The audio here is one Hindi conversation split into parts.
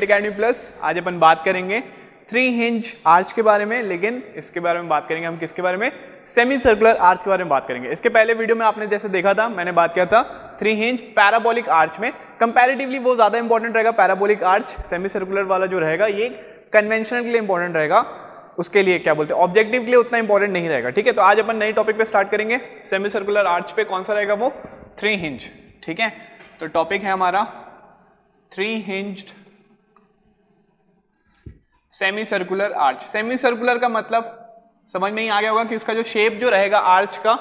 Welcome to GATE academy plus आज अपन बात करेंगे थ्री हिंज आर्च के बारे में, लेकिन इसके बारे में बात करेंगे हम किसके बारे में? सेमी सर्कुलर आर्च के बारे में बात करेंगे। इसके पहले वीडियो में आपने जैसे देखा था, मैंने बात किया था थ्री हिंज पैराबोलिक आर्च में। कंपैरेटिवली वो ज़्यादा इंपॉर्टेंट रहेगा पैराबोलिक आर्च सेमी सर्कुलर वाला जो रहेगा, ये कन्वेंशनल के लिए इंपॉर्टेंट रहेगा। उसके लिए क्या बोलते हैं? ऑब्जेक्टिव के लिए उतना इंपॉर्टेंट नहीं रहेगा, ठीक है? तो आज अपन नई टॉपिक पे स्टार्ट करेंगे। सेमी सर्कुलर आर्च पे कौन सा रहेगा वो? थ्री हिंज ठीक है? तो टॉपिक है हमारा three hinged semi circular arch semi circular का मतलब समझ में ही आ गया होगा कि उसका जो शेप जो रहेगा आर्च का,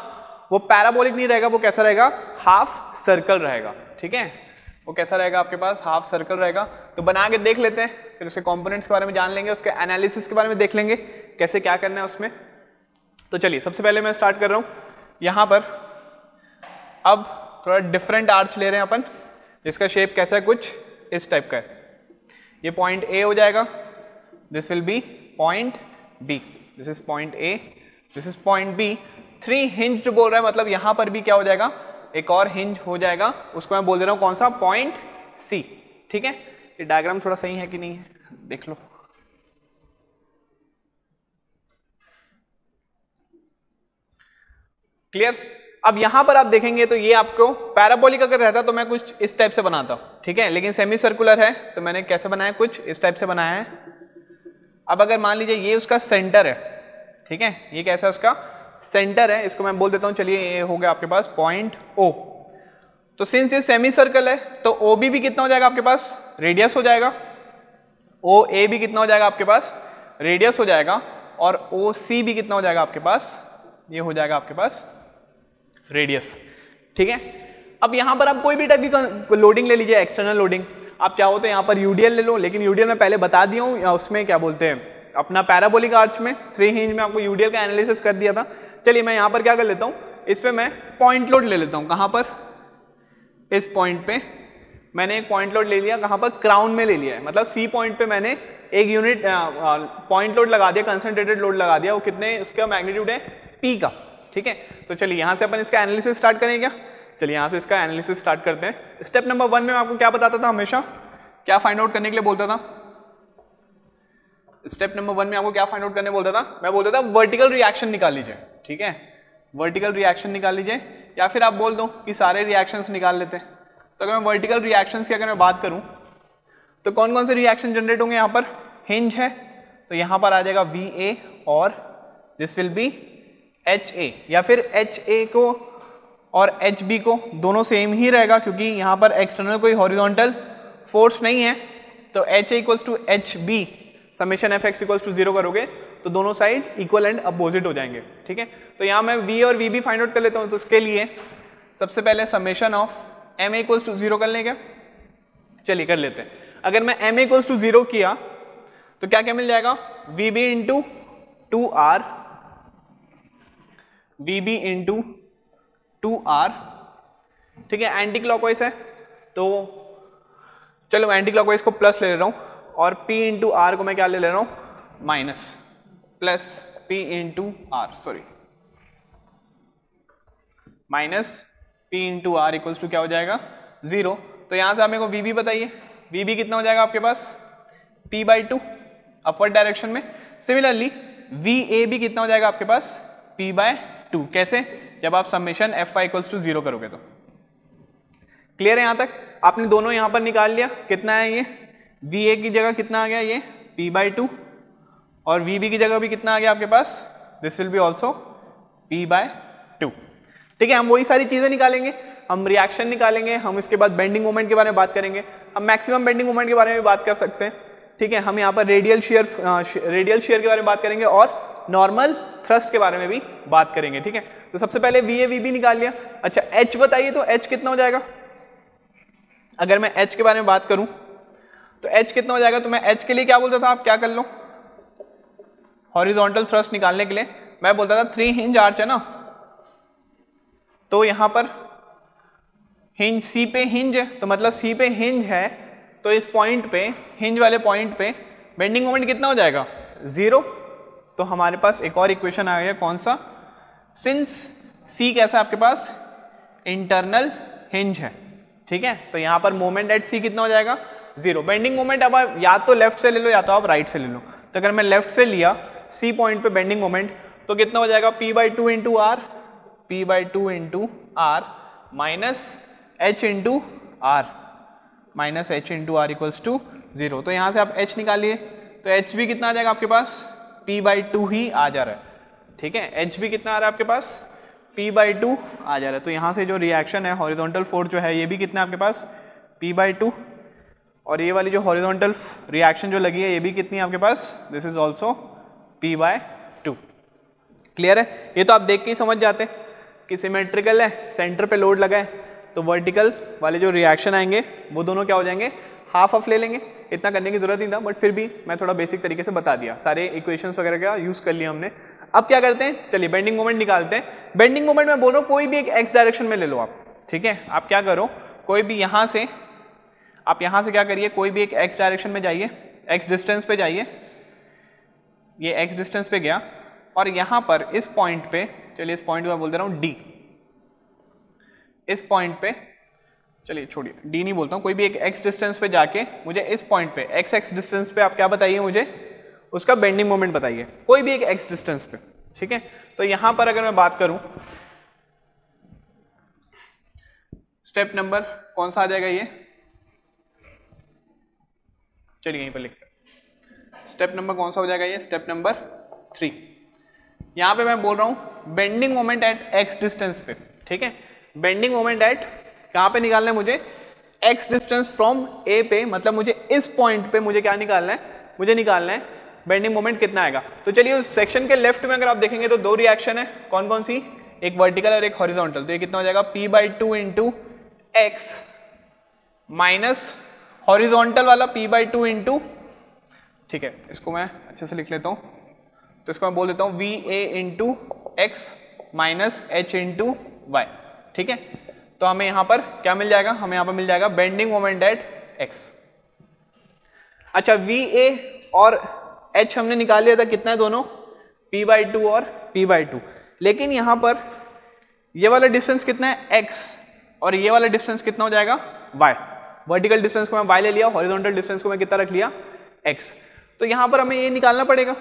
वो पैराबोलिक नहीं रहेगा, वो कैसा रहेगा? हाफ़ सर्कल रहेगा, ठीक है? वो कैसा रहेगा आपके पास? हाफ़ सर्कल रहेगा। तो बना के देख लेते हैं, फिर उसके कंपोनेंट्स के बारे में जान लेंगे, उसके एनालिसिस के बारे में देख लेंगे, कैसे क्या करना है उसमें। तो चलिए, सबसे पहले मैं स्टार्ट कर रहा हूँ। यहाँ पर, अब थोड़ा डिफरेंट आर्च ले रहे हैं अपन, जिसका शेप कैसा है, कुछ इस टाइप का है। ये पॉइंट ए हो जाएगा। This will be point B this is point A this is point B three hinge बोल रहा है मतलब यहाँ पर भी क्या हो जाएगा? एक और हिंज हो जाएगा। उसको मैं बोल दे रहा हूँ कौन सा? पॉइंट सी ठीक है? ये डायग्राम थोड़ा सही है कि नहीं है? देख लो। क्लियर अब यहाँ पर आप देखेंगे तो ये आपको पैराबोलिक अगर रहता तो मैं कुछ इस टाइप से बनाता। हूँ ठीक है? लेकिन सेमी सर्कुलर है तो मैंने कैसे बनाया? कुछ इस टाइप से बनाया है। अब अगर मान लीजिए ये उसका सेंटर है, ठीक है? ये कैसा है उसका? सेंटर है, इसको मैं बोल देता हूँ, चलिए ये हो गया आपके पास पॉइंट ओ तो सिंस ये सेमी सर्कल है तो ओ बी भी कितना हो जाएगा आपके पास? रेडियस हो जाएगा। ओ ए भी कितना हो जाएगा आपके पास? रेडियस हो जाएगा। और ओ सी भी कितना हो जाएगा आपके पास? ये हो जाएगा आपके पास रेडियस ठीक है? अब यहाँ पर आप कोई भी टाइप की लोडिंग ले लीजिए एक्सटर्नल लोडिंग आप चाहो तो यहाँ पर यूडीएल ले लो, लेकिन यूडीएल में पहले बता दिया हूँ उसमें क्या बोलते हैं, अपना पैराबोलिक आर्च में थ्री हिंज में आपको यूडीएल का एनालिसिस कर दिया था। चलिए मैं यहाँ पर क्या कर लेता हूँ, इस पर मैं पॉइंट लोड ले लेता हूँ, कहाँ पर? इस पॉइंट पे, मैंने एक पॉइंट लोड ले लिया, कहाँ पर? क्राउन में ले लिया है। मतलब सी पॉइंट पे मैंने एक यूनिट पॉइंट लोड लगा दिया कंसंट्रेटेड लोड लगा दिया, वो कितने, उसका मैग्नीट्यूड है पी का, ठीक है? तो चलिए यहाँ से अपन इसका एनालिसिस स्टार्ट करेंगे क्या? चलिए यहाँ से इसका एनालिसिस स्टार्ट करते हैं। स्टेप नंबर वन में मैं आपको क्या बताता था हमेशा? क्या फाइंड आउट करने के लिए बोलता था? स्टेप नंबर वन में आपको क्या फाइंड आउट करने बोलता था? मैं बोलता था वर्टिकल रिएक्शन निकाल लीजिए, ठीक है? वर्टिकल रिएक्शन निकाल लीजिए, या फिर आप बोल दो कि सारे रिएक्शंस निकाल लेते हैं। तो अगर मैं वर्टिकल रिएक्शंस की अगर मैं बात करूँ तो कौन कौन से रिएक्शन जनरेट होंगे यहाँ पर? हिंज है तो यहाँ पर आ जाएगा वी ए और this will be H A या फिर एच ए को और एच बी को दोनों सेम ही रहेगा क्योंकि यहाँ पर एक्सटर्नल कोई हॉरिजॉन्टल फोर्स नहीं है। तो H A equals to H B summation F X equals to zero करोगे तो दोनों साइड इक्वल एंड अपोजिट हो जाएँगे, ठीक है? तो यहाँ मैं वी और वी भी फाइंड आउट कर लेता हूँ तो उसके लिए सबसे पहले summation of M A equals to zero कर लेंगे। चलिए, कर लेते हैं। अगर मैं M A equals to zero किया तो क्या क्या मिल जाएगा? V B into two R V B into two R, ठीक है एंटी क्लॉकवाइज है तो चलो एंटी क्लॉकवाइज को प्लस ले ले रहा हूँ, और P इंटू आर को मैं क्या ले ले रहा हूँ? Minus plus P into R sorry minus P into R equals to क्या हो जाएगा? ज़ीरो तो यहाँ से आप मेरे को वी बी बताइए। वी बी कितना हो जाएगा आपके पास? P by two upward direction में। सिमिलरली वी ए भी कितना हो जाएगा आपके पास? P बाय टू कैसे? जब आप summation F I equals to zero करोगे तो। क्लियर है यहाँ तक? आपने दोनों यहाँ पर निकाल लिया। कितना है ये? वी ए की जगह कितना आ गया ये? पी बाई टू और वी बी की जगह भी कितना आ गया आपके पास? This will be also P by two ठीक है, हम वही सारी चीज़ें निकालेंगे। हम रिएक्शन निकालेंगे। हम इसके बाद बेंडिंग मोमेंट के बारे में बात करेंगे। हम मैक्सिमम बेंडिंग मोमेंट के बारे में बात कर सकते हैं। ठीक है, हम यहाँ पर रेडियल शेयर रेडियल शेयर के बारे में बात करेंगे और नॉर्मल थ्रस्ट के बारे में भी बात करेंगे। ठीक है तो सबसे पहले वी ए वी बी निकाल लिया। अच्छा एच बताइए तो एच कितना हो जाएगा? अगर मैं एच के बारे में बात करूँ तो एच कितना हो जाएगा? तो मैं एच के लिए क्या बोलता था? आप क्या कर लो? हॉरिजॉन्टल थ्रस्ट निकालने के लिए। मैं बोलता था थ्री हिंज आर्च है ना? तो यहाँ पर हिंज सी पे हिंज तो मतलब सी पे हिंज है तो इस पॉइंट पे हिंज वाले पॉइंट पे बेंडिंग मोमेंट कितना हो जाएगा? ज़ीरो तो हमारे पास एक और इक्वेशन आ गया, कौन सा? सिंस सी कैसा है आपके पास? इंटरनल हिंज है। ठीक है? तो यहाँ पर मोमेंट एट सी कितना हो जाएगा? ज़ीरो बेंडिंग मोमेंट अब आप या तो लेफ़्ट से ले लो या तो आप राइट से ले लो। तो अगर मैं लेफ़्ट से लिया सी पॉइंट पे बेंडिंग मोमेंट तो कितना हो जाएगा? P by two into R P by two into R minus H into R minus H into R equals to zero तो यहाँ से आप एच निकालिए। तो एच भी कितना आ जाएगा आपके पास? पी बाई टू ही आ जा रहा है। ठीक है? एच भी कितना आ रहा है आपके पास? पी बाई टू आ जा रहा है। तो यहाँ से जो रिएक्शन है हॉरिजॉन्टल फोर्स जो है, ये भी कितना आपके पास? पी बाई टू और ये वाली जो हॉरिजॉन्टल रिएक्शन जो लगी है, ये भी कितनी आपके पास? This is also P by two clear है? ये तो आप देख के ही समझ जाते कि सिमेट्रिकल है सेंटर पे लोड लगा है तो वर्टिकल वाले जो रिएक्शन आएँगे, वो दोनों क्या हो जाएँगे? हाफ़ ऑफ़ ले लेंगे। इतना करने की ज़रूरत नहीं था बट फिर भी मैं थोड़ा बेसिक तरीके से बता दिया। सारे इक्वेशंस वगैरह का यूज़ कर लिया हमने। अब क्या करते हैं? चलिए बेंडिंग मोमेंट निकालते हैं। बेंडिंग मोमेंट में बोल रहा हूँ कोई भी एक एक्स डायरेक्शन में ले लो आप, ठीक है? आप क्या करो, कोई भी यहाँ से, आप यहाँ से क्या करिए, कोई भी एक एक्स डायरेक्शन में जाइए एक्स डिस्टेंस पे जाइए। ये एक्स डिस्टेंस पे गया, और यहाँ पर इस पॉइंट पे, चलिए इस पॉइंट को मैं बोल दे रहा हूँ डी इस पॉइंट पे, चलिए छोड़िए डी नहीं बोलता हूँ, कोई भी एक एक्स डिस्टेंस पे जाके मुझे इस पॉइंट पे एक्स एक्स डिस्टेंस पे आप क्या बताइए मुझे? उसका बेंडिंग मोमेंट बताइए। कोई भी एक एक्स डिस्टेंस पे, ठीक है? तो यहाँ पर अगर मैं बात करूँ स्टेप नंबर कौन सा आ जाएगा ये? चलिए यहीं पर लिखते स्टेप नंबर कौन सा हो जाएगा ये? स्टेप नंबर थ्री यहाँ पे मैं बोल रहा हूँ bending moment at X distance पे, ठीक है? बेंडिंग मोमेंट एट कहाँ पे निकालना है मुझे? एक्स डिस्टेंस फ्रॉम ए पे मतलब मुझे इस पॉइंट पे मुझे क्या निकालना है? मुझे निकालना है बेंडिंग मोमेंट कितना आएगा? तो चलिए उस सेक्शन के लेफ़्ट में अगर आप देखेंगे तो दो रिएक्शन है। कौन कौन सी? एक वर्टिकल और एक हॉरिजॉन्टल तो ये कितना हो जाएगा? P by two into X minus horizontal वाला पी बाई टू इंटू ठीक है, इसको मैं अच्छे से लिख लेता हूँ। तो इसको मैं बोल देता हूँ V A into X minus H into Y ठीक है? तो हमें यहाँ पर क्या मिल जाएगा? हमें यहाँ पर मिल जाएगा बेंडिंग मोमेंट एट एक्स अच्छा वी ए और एच हमने निकाल लिया था कितना है दोनों? पी बाई टू और पी बाई टू लेकिन यहाँ पर ये वाला डिस्टेंस कितना है? X. और ये वाला डिस्टेंस कितना हो जाएगा? Y. वर्टिकल डिस्टेंस को मैं y ले लिया हॉरिजॉन्टल डिस्टेंस को मैं कितना रख लिया? एक्स तो यहाँ पर हमें ये निकालना पड़ेगा।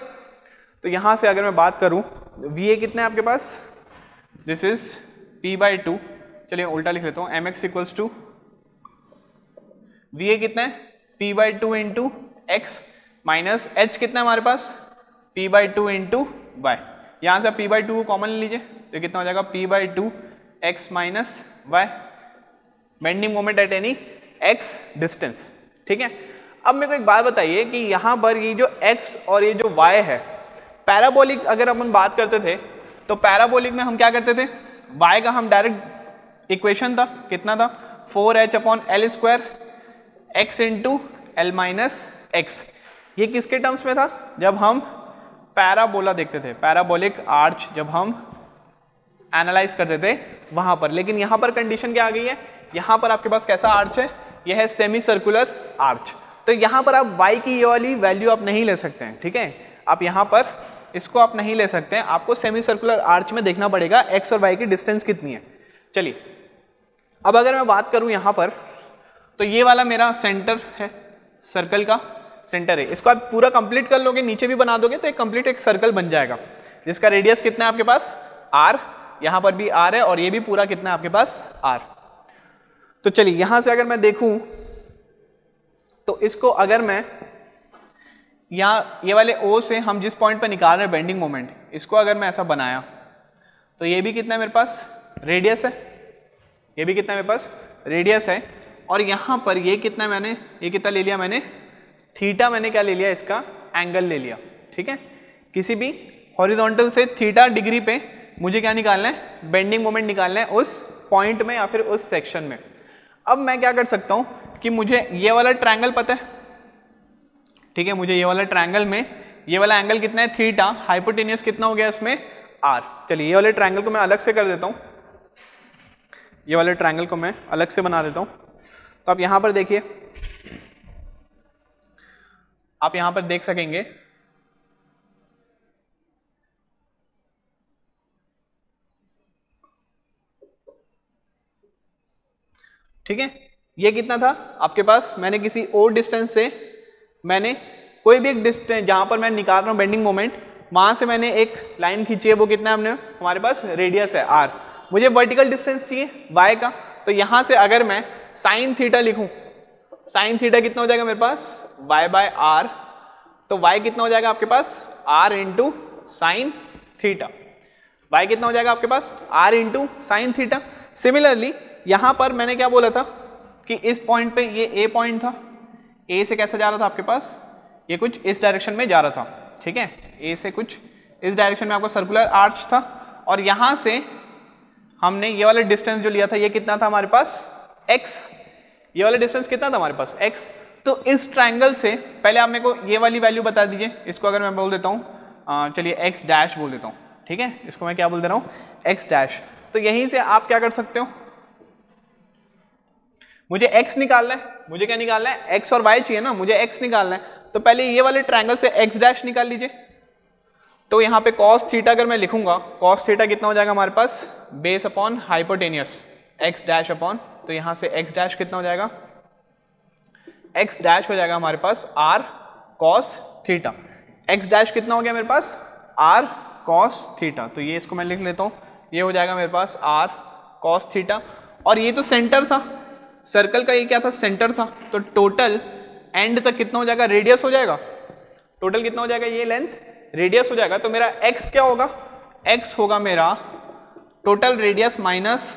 तो यहाँ से अगर मैं बात करूँ वी ए कितना है आपके पास? This is P by two चलिए उल्टा लिख लेता हूँ। M X equals to V A कितना है? P by two into X minus H कितना है हमारे पास? P by two into Y यहाँ से पी बाई टू को कॉमन ले लीजिए तो कितना हो जाएगा? P by two X minus Y bending moment at any X distance ठीक है? अब मेरे को एक बात बताइए कि यहाँ पर ये जो एक्स और ये जो वाई है पैराबोलिक अगर अपन बात करते थे तो पैराबोलिक में हम क्या करते थे? वाई का हम डायरेक्ट इक्वेशन था। कितना था? Four H upon L square X into L minus X ये किसके टर्म्स में था? जब हम पैराबोला देखते थे पैराबोलिक आर्च जब हम एनालाइज करते थे वहाँ पर। लेकिन यहाँ पर कंडीशन क्या आ गई है? यहाँ पर आपके पास कैसा आर्च है? यह है सेमी सर्कुलर आर्च तो यहाँ पर आप y की ये वाली वैल्यू आप नहीं ले सकते हैं, ठीक है? आप यहाँ पर इसको आप नहीं ले सकते हैं। आपको सेमी सर्कुलर आर्च में देखना पड़ेगा x और y की डिस्टेंस कितनी है। चलिए, अब अगर मैं बात करूँ यहाँ पर तो ये वाला मेरा सेंटर है सर्कल का। सेंटर है। इसको आप पूरा कंप्लीट कर लोगे, नीचे भी बना दोगे तो एक कंप्लीट एक सर्कल बन जाएगा। जिसका रेडियस कितना है आपके पास? आर यहाँ पर भी आर है और ये भी पूरा कितना है आपके पास? आर तो चलिए, यहाँ से अगर मैं देखूँ तो इसको अगर मैं यहाँ, ये वाले ओ से हम जिस पॉइंट पर निकाल रहे हैं बेंडिंग मोमेंट इसको अगर मैं ऐसा बनाया तो ये भी कितना है मेरे पास? रेडियस है। ये भी कितना है मेरे पास? रेडियस है। और यहाँ पर ये कितना मैंने, ये कितना ले लिया मैंने? थीटा मैंने क्या ले लिया इसका? एंगल ले लिया, ठीक है? किसी भी हॉरिजॉन्टल से थीटा डिग्री पे मुझे क्या निकालना है? बेंडिंग मोमेंट निकालना है उस पॉइंट में या फिर उस सेक्शन में। अब मैं क्या कर सकता हूँ कि मुझे ये वाला ट्रायंगल पता है? ठीक है, मुझे ये वाला ट्रायंगल में, ये वाला एंगल कितना है? थीटा। हाइपोटेनियस कितना हो गया इसमें? आर। चलिए, ये वाले ट्रायंगल को मैं अलग से कर देता हूँ। ये वाले ट्रायंगल को मैं अलग से बना देता हूँ। तो आप यहाँ पर देखिए आप यहाँ पर देख सकेंगे। ठीक है? ये कितना था आपके पास? मैंने किसी और डिस्टेंस से, मैंने कोई भी एक डिस्टेंस जहाँ पर मैं निकाल रहा हूँ बेंडिंग मोमेंट वहाँ से मैंने एक लाइन खींची है, वो कितना है हमने? हमारे पास रेडियस है आर मुझे वर्टिकल डिस्टेंस चाहिए वाई का। तो यहाँ से अगर मैं साइन थीटा लिखूं साइन थीटा कितना हो जाएगा मेरे पास? वाई बाय आर तो वाई कितना हो जाएगा आपके पास? R into sine theta Y कितना हो जाएगा आपके पास? R into sine theta similarly यहाँ पर मैंने क्या बोला था कि इस पॉइंट पे ये ए पॉइंट था। ए से कैसा जा रहा था आपके पास? ये कुछ इस डायरेक्शन में जा रहा था, ठीक है? ए से कुछ इस डायरेक्शन में आपका सर्कुलर आर्च था। और यहाँ से हमने ये वाला डिस्टेंस जो लिया था, ये कितना था हमारे पास? x. ये वाला डिस्टेंस कितना था हमारे पास? x. तो इस ट्राइंगल से, पहले आप मेरे को ये वाली वैल्यू बता दीजिए। इसको अगर मैं बोल देता हूँ चलिए x डैश बोल देता हूँ, ठीक है? इसको मैं क्या बोल दे रहा हूँ? x डैश तो यहीं से आप क्या कर सकते हो? मुझे x निकालना है। मुझे क्या निकालना है? x और y चाहिए ना, मुझे x निकालना है। तो पहले ये वाले ट्राइंगल से x डैश निकाल लीजिए। तो यहाँ पे cos थीटा अगर मैं लिखूँगा, cos थीटा कितना हो जाएगा हमारे पास? Base upon hypotenuse x dash upon तो यहाँ से x डैश कितना हो जाएगा? X डैश हो जाएगा हमारे पास R cos theta X dash कितना हो गया मेरे पास? आर कॉस थीटा तो ये इसको मैं लिख लेता हूँ। ये हो जाएगा मेरे पास आर कॉस थीटा और ये तो सेंटर था। सर्कल का ये क्या था? सेंटर था। तो टोटल एंड तक कितना हो जाएगा? रेडियस हो जाएगा। टोटल कितना हो जाएगा ये लेंथ रेडियस हो जाएगा। तो मेरा x क्या होगा? X होगा मेरा total radius minus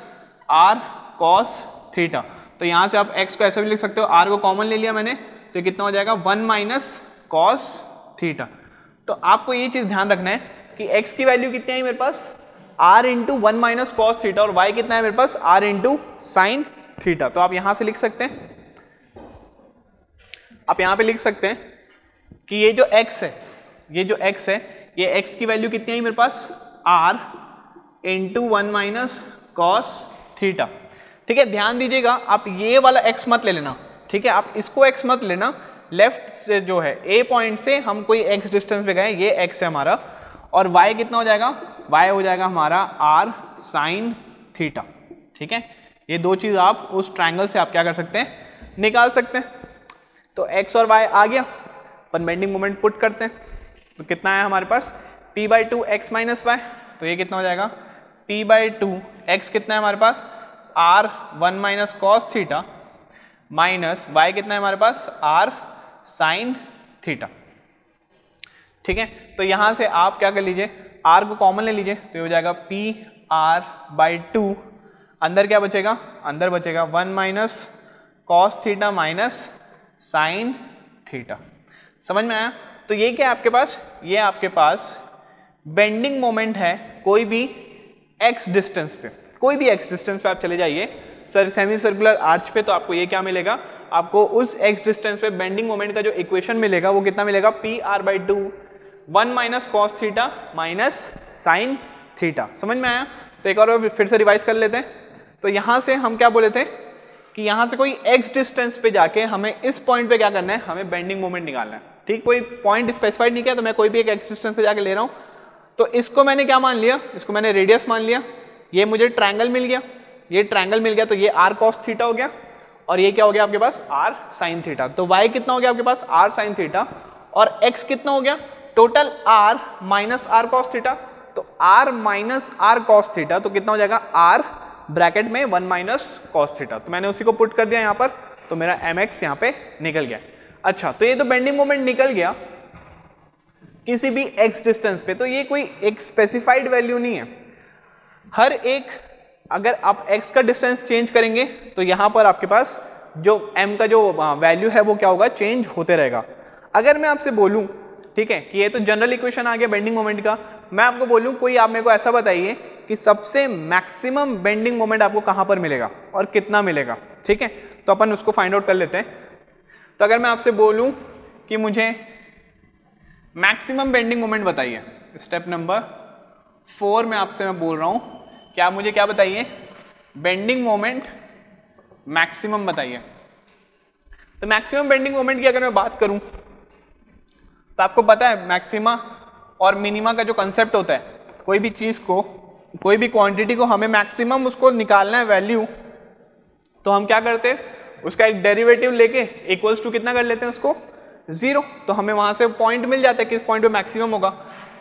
R cos theta तो यहाँ से आप x को ऐसा भी लिख सकते हो, r को कॉमन ले लिया मैंने तो कितना हो जाएगा? वन माइनस कॉस थीटा तो आपको ये चीज़ ध्यान रखना है कि x की वैल्यू कितनी है मेरे पास? r into one minus cos theta और y कितना है मेरे पास? r इंटू साइन थीटा तो आप यहाँ से लिख सकते हैं। आप यहाँ पे लिख सकते हैं कि ये जो x है, ये जो x है, ये x की वैल्यू कितनी है मेरे पास? r into one minus cos theta ठीक है, ध्यान दीजिएगा, आप ये वाला एक्स मत ले लेना, ठीक है, आप इसको एक्स मत लेना लेफ़्ट से जो है ए पॉइंट से हम कोई एक्स डिस्टेंस पे गए, ये एक्स है हमारा, और वाई कितना हो जाएगा वाई हो जाएगा हमारा आर साइन थीटा ठीक है, ये दो चीज़ आप उस ट्राइंगल से आप क्या कर सकते हैं, निकाल सकते हैं तो एक्स और वाई आ गया, अपन बेंडिंग मोमेंट पुट करते हैं तो कितना है हमारे पास P by two X minus Y तो ये कितना हो जाएगा पी बाई टू एक्स कितना है हमारे पास r one minus cos theta minus Y कितना है हमारे पास? आर साइन थीटा ठीक है? तो यहाँ से आप क्या कर लीजिए? आर को कॉमन ले लीजिए तो ये हो जाएगा पी आर बाई टू अंदर क्या बचेगा? अंदर बचेगा one minus cos theta minus sine theta समझ में आया? तो ये क्या है आपके पास? ये आपके पास बेंडिंग मोमेंट है कोई भी एक्स डिस्टेंस पे। कोई भी एक्स डिस्टेंस पे आप चले जाइए सर सेमी सर्कुलर आर्च पे तो आपको ये क्या मिलेगा? आपको उस एक्स डिस्टेंस पे बेंडिंग मोमेंट का जो इक्वेशन मिलेगा, वो कितना मिलेगा? P R by two one minus cos theta minus sine theta समझ में आया? तो एक और फिर से रिवाइज कर लेते हैं। तो यहाँ से हम क्या बोले थे? कि यहाँ से कोई एक्स डिस्टेंस पे जाके हमें इस पॉइंट पे क्या करना है? हमें बेंडिंग मोमेंट निकालना है। ठीक? कोई पॉइंट स्पेसिफाइड नहीं किया तो मैं कोई भी एक एक्स डिस्टेंस पे जाके ले रहा हूँ। तो इसको मैंने क्या मान लिया? इसको मैंने रेडियस मान लिया। ये मुझे ट्रायंगल मिल गया। ये ट्रायंगल मिल गया तो ये आर कॉस थीटा हो गया और ये क्या हो गया आपके पास? आर साइन थीटा तो वाई कितना हो गया आपके पास? आर साइन थीटा और एक्स कितना हो गया? Total R minus R cos theta तो R minus R cos theta तो कितना हो जाएगा? आर ब्रैकेट में वन माइनस कॉस थीटा तो मैंने उसी को पुट कर दिया यहाँ पर। तो मेरा एम एक्स यहाँ पे निकल गया। अच्छा तो ये तो बेंडिंग मोमेंट निकल गया, किसी भी एक्स डिस्टेंस पे तो ये कोई एक स्पेसिफाइड वैल्यू नहीं है। हर एक, अगर आप x का डिस्टेंस चेंज करेंगे तो यहाँ पर आपके पास जो m का जो वैल्यू है वो क्या होगा? चेंज होते रहेगा। अगर मैं आपसे बोलूँ, ठीक है, कि ये तो जनरल इक्वेशन आ गया बेंडिंग मोमेंट का, मैं आपको बोलूँ, कोई आप मेरे को ऐसा बताइए कि सबसे मैक्सिमम बेंडिंग मोमेंट आपको कहाँ पर मिलेगा और कितना मिलेगा, ठीक है? तो अपन उसको फाइंड आउट कर लेते हैं। तो अगर मैं आपसे बोलूँ कि मुझे मैक्सिमम बेंडिंग मोमेंट बताइए स्टेप नंबर फोर में आपसे मैं बोल रहा हूँ। कि आप मुझे क्या बताइए? बेंडिंग मोमेंट मैक्सिमम बताइए। तो मैक्सिमम बेंडिंग मोमेंट की अगर मैं बात करूँ तो आपको पता है मैक्सिमा और मिनिमा का जो कंसेप्ट होता है, कोई भी चीज़ को, कोई भी क्वांटिटी को हमें मैक्सिमम उसको निकालना है वैल्यू तो हम क्या करते हैं? उसका एक डेरिवेटिव लेके इक्वल्स टू कितना कर लेते हैं उसको? ज़ीरो तो हमें वहाँ से पॉइंट मिल जाता है किस पॉइंट पे मैक्सिमम होगा।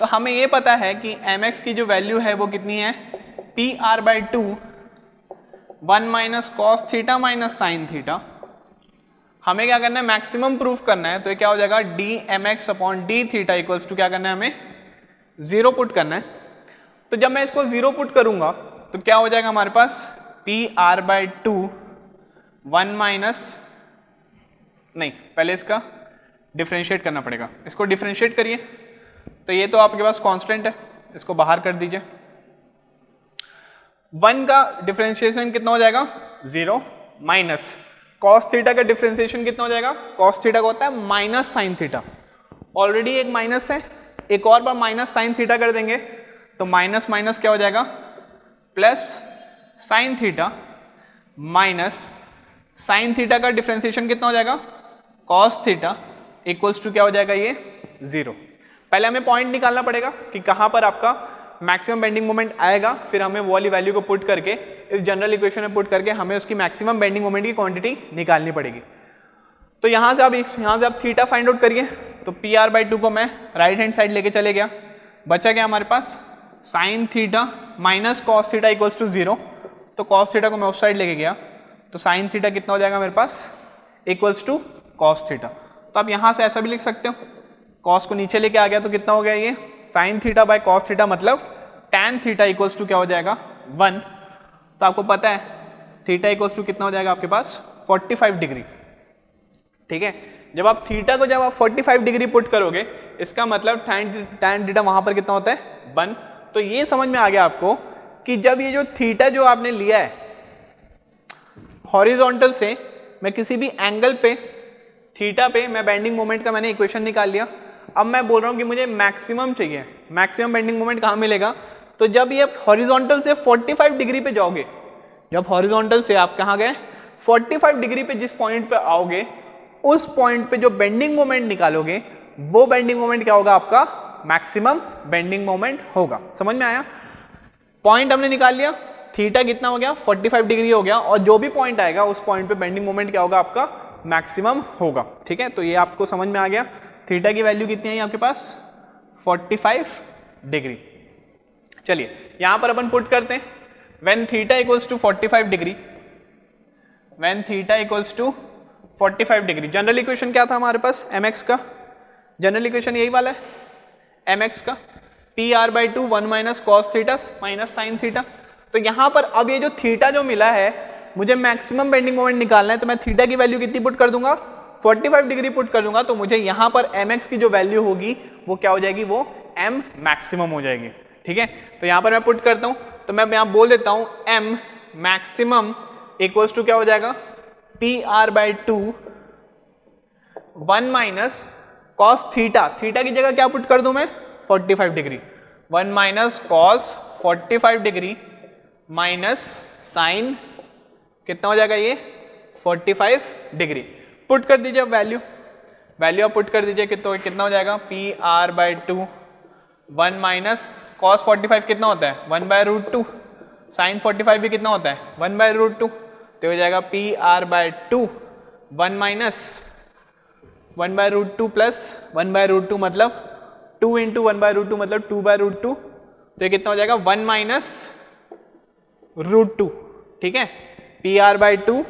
तो हमें ये पता है कि एम एक्स की जो वैल्यू है वो कितनी है? P R by two one minus cos theta minus sine theta हमें क्या करना है? मैक्सिमम प्रूफ करना है तो ये क्या हो जाएगा? D M X upon D theta equals to क्या करना है हमें? ज़ीरो पुट करना है। तो जब मैं इसको ज़ीरो पुट करूँगा तो क्या हो जाएगा हमारे पास? P R by two one minus नहीं, पहले इसका डिफ्रेंशिएट करना पड़ेगा। इसको डिफ्रेंशिएट करिए। तो ये तो आपके पास कांस्टेंट है, इसको बाहर कर दीजिए। वन का डिफ्रेंशिएशन कितना हो जाएगा? ज़ीरो माइनस कॉस थीटा का डिफ्रेंशिएशन कितना हो जाएगा? कॉस थीटा का होता है माइनस साइन थीटा ऑलरेडी एक माइनस है। एक और बार माइनस साइन थीटा कर देंगे। तो माइनस माइनस क्या हो जाएगा? Plus sine theta minus sine theta का डिफ्रेंशिएशन कितना हो जाएगा? कॉस थीटा इक्वल्स टू क्या हो जाएगा ये? ज़ीरो पहले हमें पॉइंट निकालना पड़ेगा कि कहाँ पर आपका मैक्सिमम बेंडिंग मोमेंट आएगा, फिर हमें वो वाली वैल्यू को पुट करके, इस जनरल इक्वेशन में पुट करके हमें उसकी मैक्सिमम बेंडिंग मोमेंट की क्वांटिटी निकालनी पड़ेगी। तो यहाँ से आप इस, यहाँ से आप थीटा फाइंड आउट करिए। तो पी आर बाई टू को मैं राइट हैंड साइड लेके चले गया। बचा गया हमारे पास? Sine theta minus cos theta equals to zero तो कॉस थीटा को मैं उस साइड लेके गया। तो साइन थीटा कितना हो जाएगा मेरे पास? इक्वल्स टू कॉस थीटा तो आप यहाँ से ऐसा भी लिख सकते हो। कॉस को नीचे लेके आ गया तो कितना हो गया ये? Sine theta by cos theta मतलब टेन थीटा इक्वल्स टू क्या हो जाएगा? वन तो आपको पता है थीटा इक्वल्स टू कितना हो जाएगा आपके पास? 45 डिग्री ठीक है? जब आप थीटा को जब आप 45 डिग्री पुट करोगे, इसका मतलब टैन टैन थीटा वहाँ पर कितना होता है? वन तो ये समझ में आ गया आपको कि जब ये जो थीटा जो आपने लिया है हॉरिजॉन्टल से, मैं किसी भी एंगल पे थीटा पे मैं बेंडिंग मोमेंट का मैंने इक्वेशन निकाल लिया अब मैं बोल रहा हूँ कि मुझे मैक्सिमम चाहिए। मैक्सिमम बेंडिंग मोमेंट कहाँ मिलेगा? तो जब ये हॉरिजॉन्टल से 45 डिग्री पे जाओगे, जब हॉरिजॉन्टल से आप कहाँ गए? 45 डिग्री पे जिस पॉइंट पे आओगे, उस पॉइंट पे जो बेंडिंग मोमेंट निकालोगे, वो बेंडिंग मोमेंट क्या होगा आपका? मैक्सिमम बेंडिंग मोमेंट होगा। समझ में आया? पॉइंट हमने निकाल लिया। थीटा कितना हो गया? 45 डिग्री हो गया। और जो भी पॉइंट आएगा, उस पॉइंट पे बेंडिंग मोमेंट क्या होगा आपका? मैक्सिमम होगा। ठीक है? तो ये आपको समझ में आ गया। थीटा की वैल्यू कितनी है आपके पास? 45 डिग्री। चलिए, यहाँ पर अपन पुट करते हैं। When theta equals to 45 degree. When theta equals to 45 degree. General equation क्या था हमारे पास? एम एक्स का। जनरल इक्वेशन यही वाला है। एम एक्स का। P R by two one minus cos theta minus sine theta तो यहाँ पर अब ये जो थीटा जो मिला है, मुझे मैक्सिमम बेंडिंग मोमेंट निकालना है तो मैं थीटा की वैल्यू कितनी पुट कर दूँगा? 45 डिग्री पुट कर दूँगा तो मुझे यहाँ पर mx की जो वैल्यू होगी, वो क्या हो जाएगी? वो m मैक्सिमम हो जाएगी। ठीक है? तो यहाँ पर मैं पुट करता हूँ। तो मैं यहाँ बोल देता हूँ, m मैक्सिमम इक्वल्स टू क्या हो जाएगा? P R by two one minus cos theta theta की जगह क्या पुट कर दूँ मैं? 45 degree. One minus cos 45 degree minus sine कितना हो जाएगा ये? 45 डिग्री। पुट कर दीजिए वैल्यू वैल्यू आप पुट कर दीजिए कितना कितना हो जाएगा? P R by two one minus cos forty five कितना होता है? One by root two sine forty five भी कितना होता है? वन बाय रूट टू तो हो जाएगा P R by two one minus one by root two plus one by root two मतलब two into one by root two मतलब टू बाय रूट टू तो ये कितना हो जाएगा? वन माइनस रूट टू ठीक है? P R by two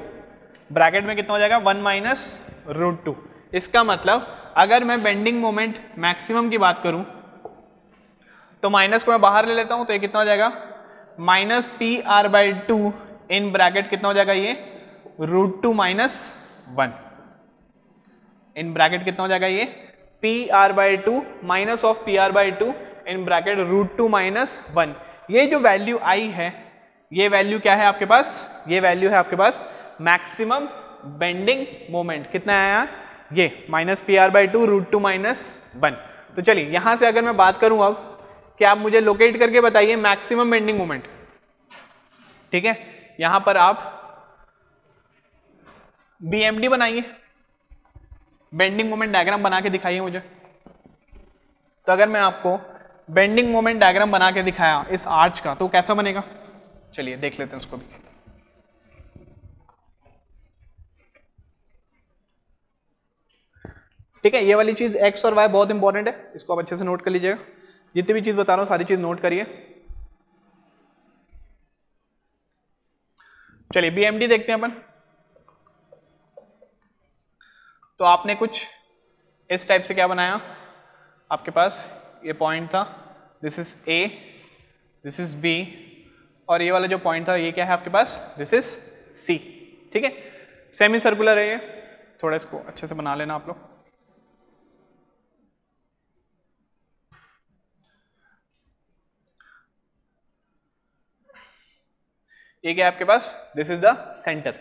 bracket में कितना हो जाएगा? One minus root two. इसका मतलब अगर मैं बेंडिंग मोमेंट मैक्सिमम की बात करूँ तो माइनस को मैं बाहर ले लेता हूँ तो ये कितना हो जाएगा? Minus P R by two in bracket कितना हो जाएगा ये? Root two minus one. In bracket कितना हो जाएगा ये? P R by two minus of P R by two in bracket root two minus one. ये जो वैल्यू आई है, ये वैल्यू क्या है आपके पास? ये वैल्यू है आपके पास मैक्सिमम बेंडिंग मोमेंट कितना आया ये minus P R by two root two minus one तो चलिए, यहाँ से अगर मैं बात करूँ अब, कि आप मुझे लोकेट करके बताइए मैक्सिमम बेंडिंग मोमेंट ठीक है? यहाँ पर आप बीएमडी बनाइए. बेंडिंग मोमेंट डायग्राम बना के दिखाइए मुझे. तो अगर मैं आपको बेंडिंग मोमेंट डायग्राम बना के दिखाया इस आर्च का तो कैसा बनेगा? चलिए, देख लेते हैं उसको भी. ठीक है, ये वाली चीज़ एक्स और वाई बहुत इंपॉर्टेंट है। इसको आप अच्छे से नोट कर लीजिएगा। जितनी भी चीज़ बता रहा हूँ, सारी चीज़ नोट करिए। चलिए बीएमडी देखते हैं अपन। तो आपने कुछ इस टाइप से क्या बनाया? आपके पास ये पॉइंट था। This is A this is B और ये वाला जो पॉइंट था, ये क्या है आपके पास? दिस इज़ सी ठीक है? सेमी सर्कुलर है ये। थोड़ा इसको अच्छे से बना लेना आप लोग। क्या है आपके पास दिस इज़ द सेंटर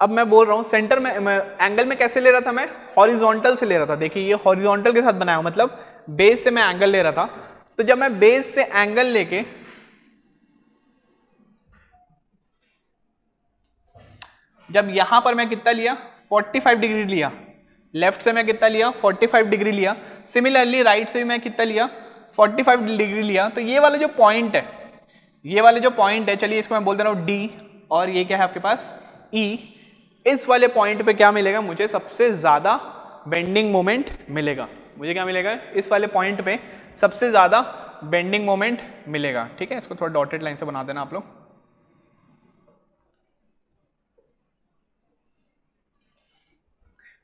अब मैं बोल रहा हूँ सेंटर में एंगल में कैसे ले रहा था मैं? हॉरिजॉन्टल से ले रहा था। देखिए, ये हॉरिजॉन्टल के साथ बनाया मतलब बेस से मैं एंगल ले रहा था। तो जब मैं बेस से एंगल लेके, जब यहाँ पर मैं कितना लिया? 45 डिग्री लिया। लेफ़्ट से मैं कितना लिया? 45 डिग्री लिया। सिमिलरली राइट से भी मैं कितना लिया? 45 डिग्री लिया। तो ये वाला जो पॉइंट है ये वाले जो पॉइंट है चलिए इसको मैं बोल दे रहा हूँ डी और ये क्या है आपके पास? ई e, इस वाले पॉइंट पे क्या मिलेगा? मुझे सबसे ज़्यादा बेंडिंग मोमेंट मिलेगा। मुझे क्या मिलेगा? इस वाले पॉइंट पे सबसे ज़्यादा बेंडिंग मोमेंट मिलेगा। ठीक है? इसको थोड़ा डॉटेड लाइन से बना देना आप लोग।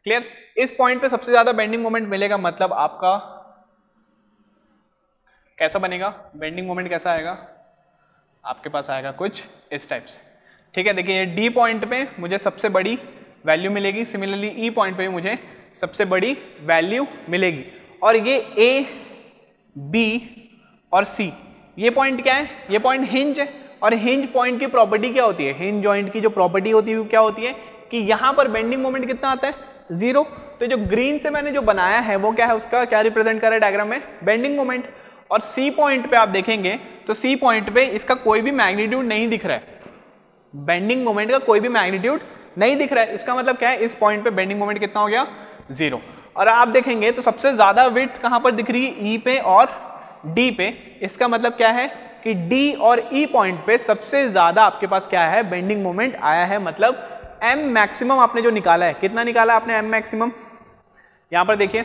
क्लियर इस पॉइंट पे सबसे ज़्यादा बेंडिंग मोमेंट मिलेगा मतलब आपका कैसा बनेगा? बेंडिंग मोमेंट कैसा आएगा? आपके पास आएगा कुछ इस टाइप से। ठीक है, देखिए डी पॉइंट पे मुझे सबसे बड़ी वैल्यू मिलेगी। सिमिलरली ई पॉइंट पे भी मुझे सबसे बड़ी वैल्यू मिलेगी। और ये ए बी और सी ये पॉइंट क्या है? ये पॉइंट हिंज है। और हिंज पॉइंट की प्रॉपर्टी क्या होती है? हिंज जॉइंट की जो प्रॉपर्टी होती है क्या होती है? कि यहाँ पर बेंडिंग मोमेंट कितना आता है? ज़ीरो तो जो ग्रीन से मैंने जो बनाया है, वो क्या है उसका? क्या रिप्रेजेंट कर रहा है डायग्राम में? बेंडिंग मोमेंट और सी पॉइंट पे आप देखेंगे तो सी पॉइंट पे इसका कोई भी मैग्नीट्यूड नहीं दिख रहा है। बेंडिंग मोमेंट का कोई भी मैग्नीट्यूड नहीं दिख रहा है। इसका मतलब क्या है? इस पॉइंट पे बेंडिंग मोमेंट कितना हो गया? ज़ीरो और आप देखेंगे तो सबसे ज़्यादा विथ कहाँ पर दिख रही है? ई e पे और डी पे। इसका मतलब क्या है? कि डी और ई e पॉइंट पे सबसे ज़्यादा आपके पास क्या है? बेंडिंग मोमेंट आया है। मतलब एम मैक्सिमम आपने जो निकाला है। कितना निकाला आपने? एम मैक्सिमम यहाँ पर देखिए।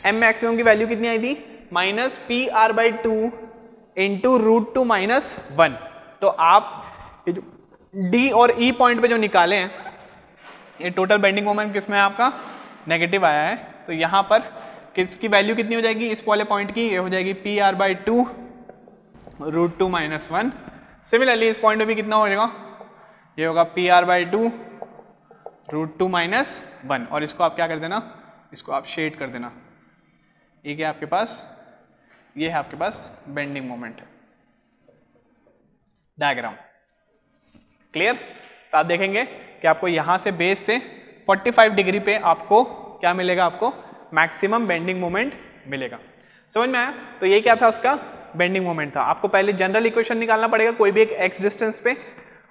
एम मैक्सिमम की वैल्यू कितनी आई थी? Minus P R by two into root two minus one तो आप डी और ई e पॉइंट पे जो निकाले हैं, ये टोटल बेंडिंग मोमेंट किसमें आपका? नेगेटिव आया है। तो यहाँ पर किसकी वैल्यू कितनी हो जाएगी? इस वाले पॉइंट की, ये हो जाएगी P R by two root two minus one similarly इस पॉइंट पे भी कितना हो जाएगा? ये होगा P R by two root two minus one और इसको आप क्या कर देना? इसको आप शेड कर देना। ये क्या आपके पास? ये है आपके पास बेंडिंग मोमेंट डायग्राम क्लियर तो आप देखेंगे कि आपको यहाँ से बेस से 45 डिग्री पे आपको क्या मिलेगा आपको? मैक्सिमम बेंडिंग मोमेंट मिलेगा. समझ में आया? तो ये क्या था उसका? बेंडिंग मोमेंट था. आपको पहले जनरल इक्वेशन निकालना पड़ेगा कोई भी एक एक्स डिस्टेंस पे.